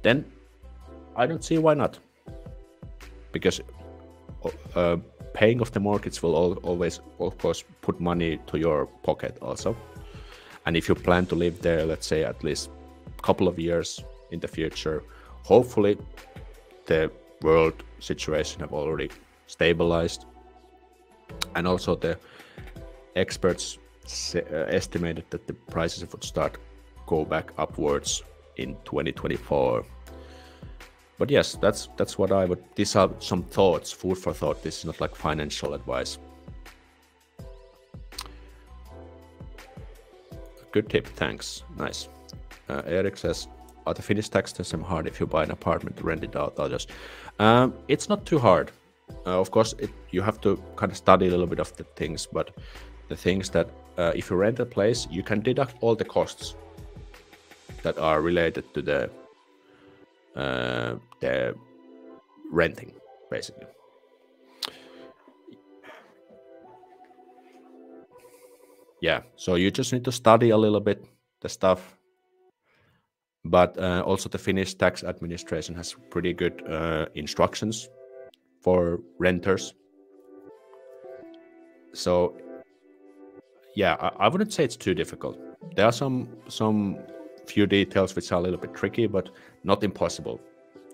then I don't see why not. Because uh, paying off the mortgage will al always, of course, put money to your pocket also. And if you plan to live there, let's say at least a couple of years in the future, hopefully the world situation have already stabilized. And also the experts uh, estimated that the prices would start go back upwards in 2024 but yes, that's that's what I would. These are some thoughts, food for thought. This is not like financial advice. Good tip, thanks. Nice. Uh, Eric says, "Are the Finnish tax system hard if you buy an apartment to rent it out others?" Um, it's not too hard. Uh, of course, it, you have to kind of study a little bit of the things, but the things that uh, if you rent a place, you can deduct all the costs that are related to the uh, the renting, basically. Yeah, so you just need to study a little bit the stuff, but uh, also the Finnish tax administration has pretty good uh, instructions for renters. So, yeah, I, I wouldn't say it's too difficult. There are some some few details which are a little bit tricky, but not impossible.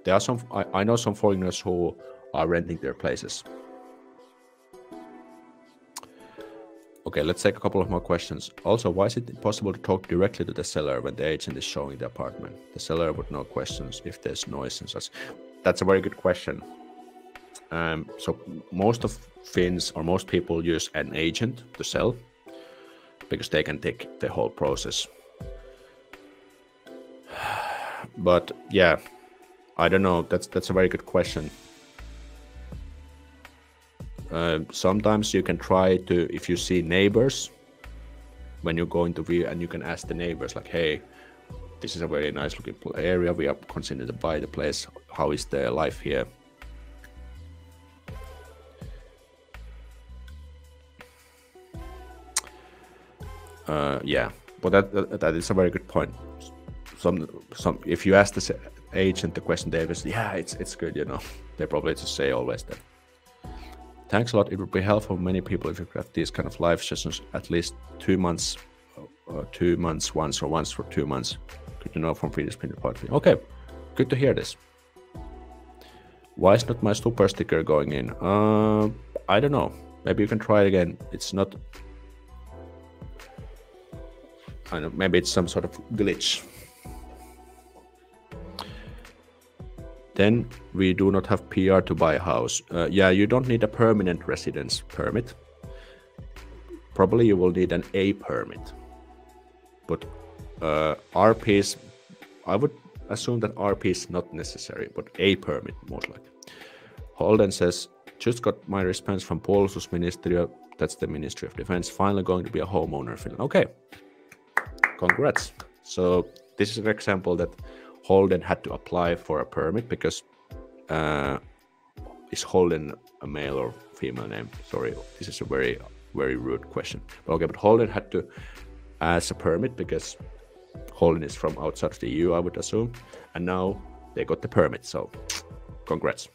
There are some, I, I know some foreigners who are renting their places. Okay, let's take a couple of more questions. Also, why is it impossible to talk directly to the seller when the agent is showing the apartment? The seller would know questions if there's noise and such. That's a very good question. Um, so most of Finns or most people use an agent to sell because they can take the whole process but yeah, I don't know. That's that's a very good question. Uh, sometimes you can try to if you see neighbors when you go into view and you can ask the neighbors like, hey, this is a very nice looking area. We are considering to buy the place. How is the life here? Uh, yeah, but that, that that is a very good point some some if you ask the agent the question, they say, yeah, it's it's good, you know. They probably just say always that. Thanks a lot. It would be helpful for many people if you have these kind of live sessions at least two months, uh, two months once or once for two months. Good to know from previous party. Okay, good to hear this. Why is not my super sticker going in? Uh, I don't know. Maybe you can try it again. It's not. I don't know. Maybe it's some sort of glitch. Then we do not have PR to buy a house. Uh, yeah, you don't need a permanent residence permit. Probably you will need an A permit. But uh, RP is, I would assume that RP is not necessary, but A permit most likely. Holden says, just got my response from Puolustusministeriö, that's the Ministry of Defense, finally going to be a homeowner in Finland. Okay, congrats. So this is an example that Holden had to apply for a permit because uh, is Holden a male or female name? Sorry, this is a very very rude question. But Okay, but Holden had to ask a permit because Holden is from outside of the EU, I would assume, and now they got the permit. So, congrats.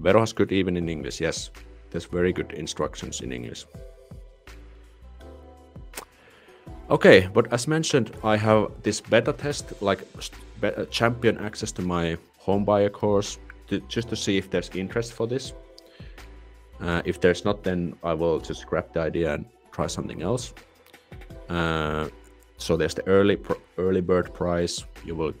Vero has good even in English. Yes, there's very good instructions in English. Okay, but as mentioned, I have this beta test, like champion access to my home buyer course, to, just to see if there's interest for this. Uh, if there's not, then I will just scrap the idea and try something else. Uh, so there's the early early bird price. You will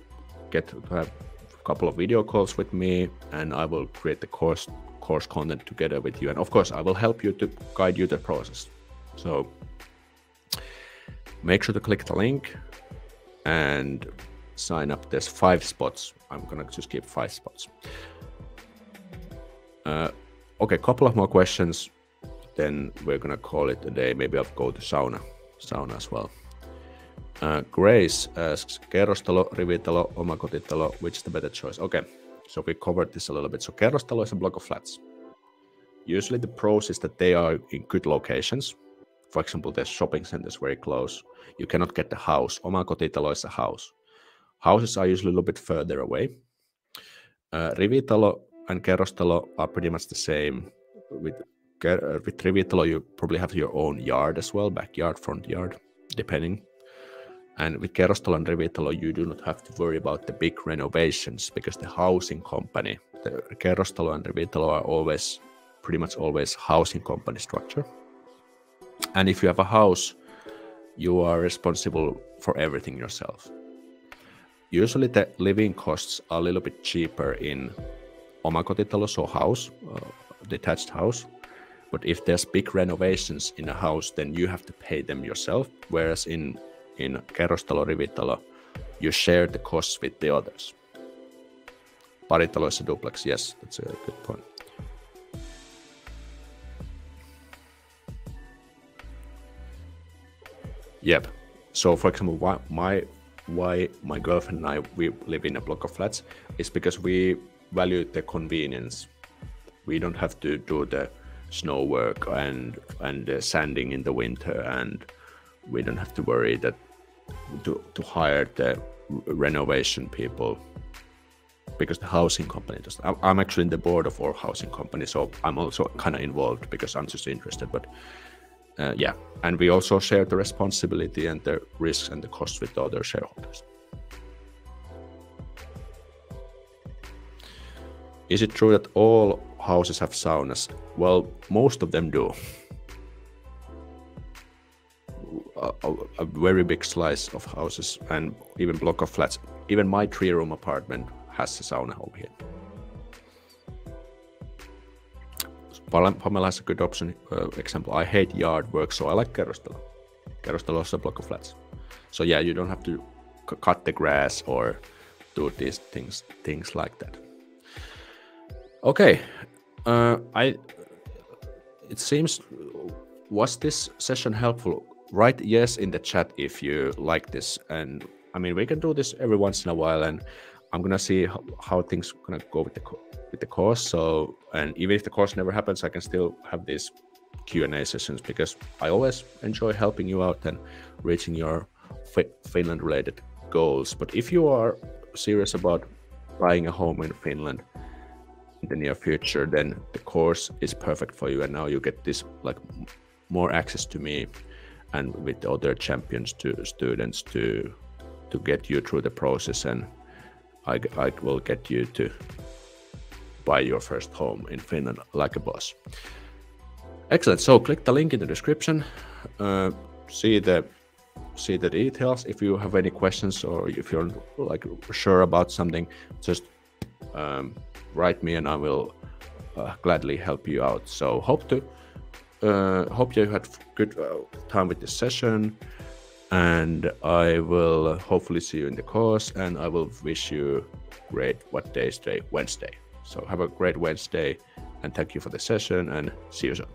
get to have a couple of video calls with me, and I will create the course course content together with you. And of course, I will help you to guide you the process. So make sure to click the link and sign up. There's five spots. I'm gonna just keep five spots. Uh, okay, a couple of more questions. Then we're gonna call it a day. Maybe I'll go to sauna, sauna as well. Uh, Grace asks, kerrostalo, rivitalo, omakotitalo, which is the better choice? Okay, so we covered this a little bit. So kerrostalo is a block of flats. Usually the pros is that they are in good locations. For example, there's shopping centers very close. You cannot get the house. Omakotitalo is a house. Houses are usually a little bit further away. Uh, rivitalo and kerrostalo are pretty much the same. With uh, with rivitalo, you probably have your own yard as well, backyard, front yard, depending. And with kerrostalo and rivitalo, you do not have to worry about the big renovations because the housing company, the kerrostalo and rivitalo are always, pretty much always housing company structure. And if you have a house, you are responsible for everything yourself. Usually the living costs are a little bit cheaper in omakotitalo, so house, uh, detached house. But if there's big renovations in a house, then you have to pay them yourself. Whereas in in kerrostalo, rivitalo, you share the costs with the others. Paritalo is a duplex. Yes, that's a good point. Yep. So, for example, why my why my girlfriend and I we live in a block of flats is because we value the convenience. We don't have to do the snow work and and the sanding in the winter, and we don't have to worry that to to hire the renovation people because the housing company does. I'm actually in the board of our housing company, so I'm also kind of involved because I'm just interested. But uh, yeah, and we also share the responsibility and the risks and the costs with the other shareholders. Is it true that all houses have saunas? Well, most of them do. A, a, a, very big slice of houses and even block of flats. Even my three room apartment has a sauna over here. Pamela has a good option uh, example. I hate yard work, so I like kerrostalo. Kerrostalo is a block of flats. So yeah, you don't have to cut the grass or do these things things like that. Okay, uh, I. It seems was this session helpful? Write yes in the chat if you like this, and I mean we can do this every once in a while, and I'm gonna see how, how things gonna go with the with the course. So, and even if the course never happens, I can still have these Q and A sessions because I always enjoy helping you out and reaching your Finland related goals. But if you are serious about buying a home in Finland in the near future, then the course is perfect for you. And now you get this like more access to me and with the other champions to students to to get you through the process and I, I will get you to buy your first home in Finland like a boss. Excellent. So click the link in the description. Uh, see the see the details. If you have any questions or if you're like sure about something, just um, write me and I will uh, gladly help you out. So hope to uh, hope you had good uh, time with this session and I will hopefully see you in the course and I will wish you great what day is today Wednesday. So have a great Wednesday and thank you for the session and see you soon.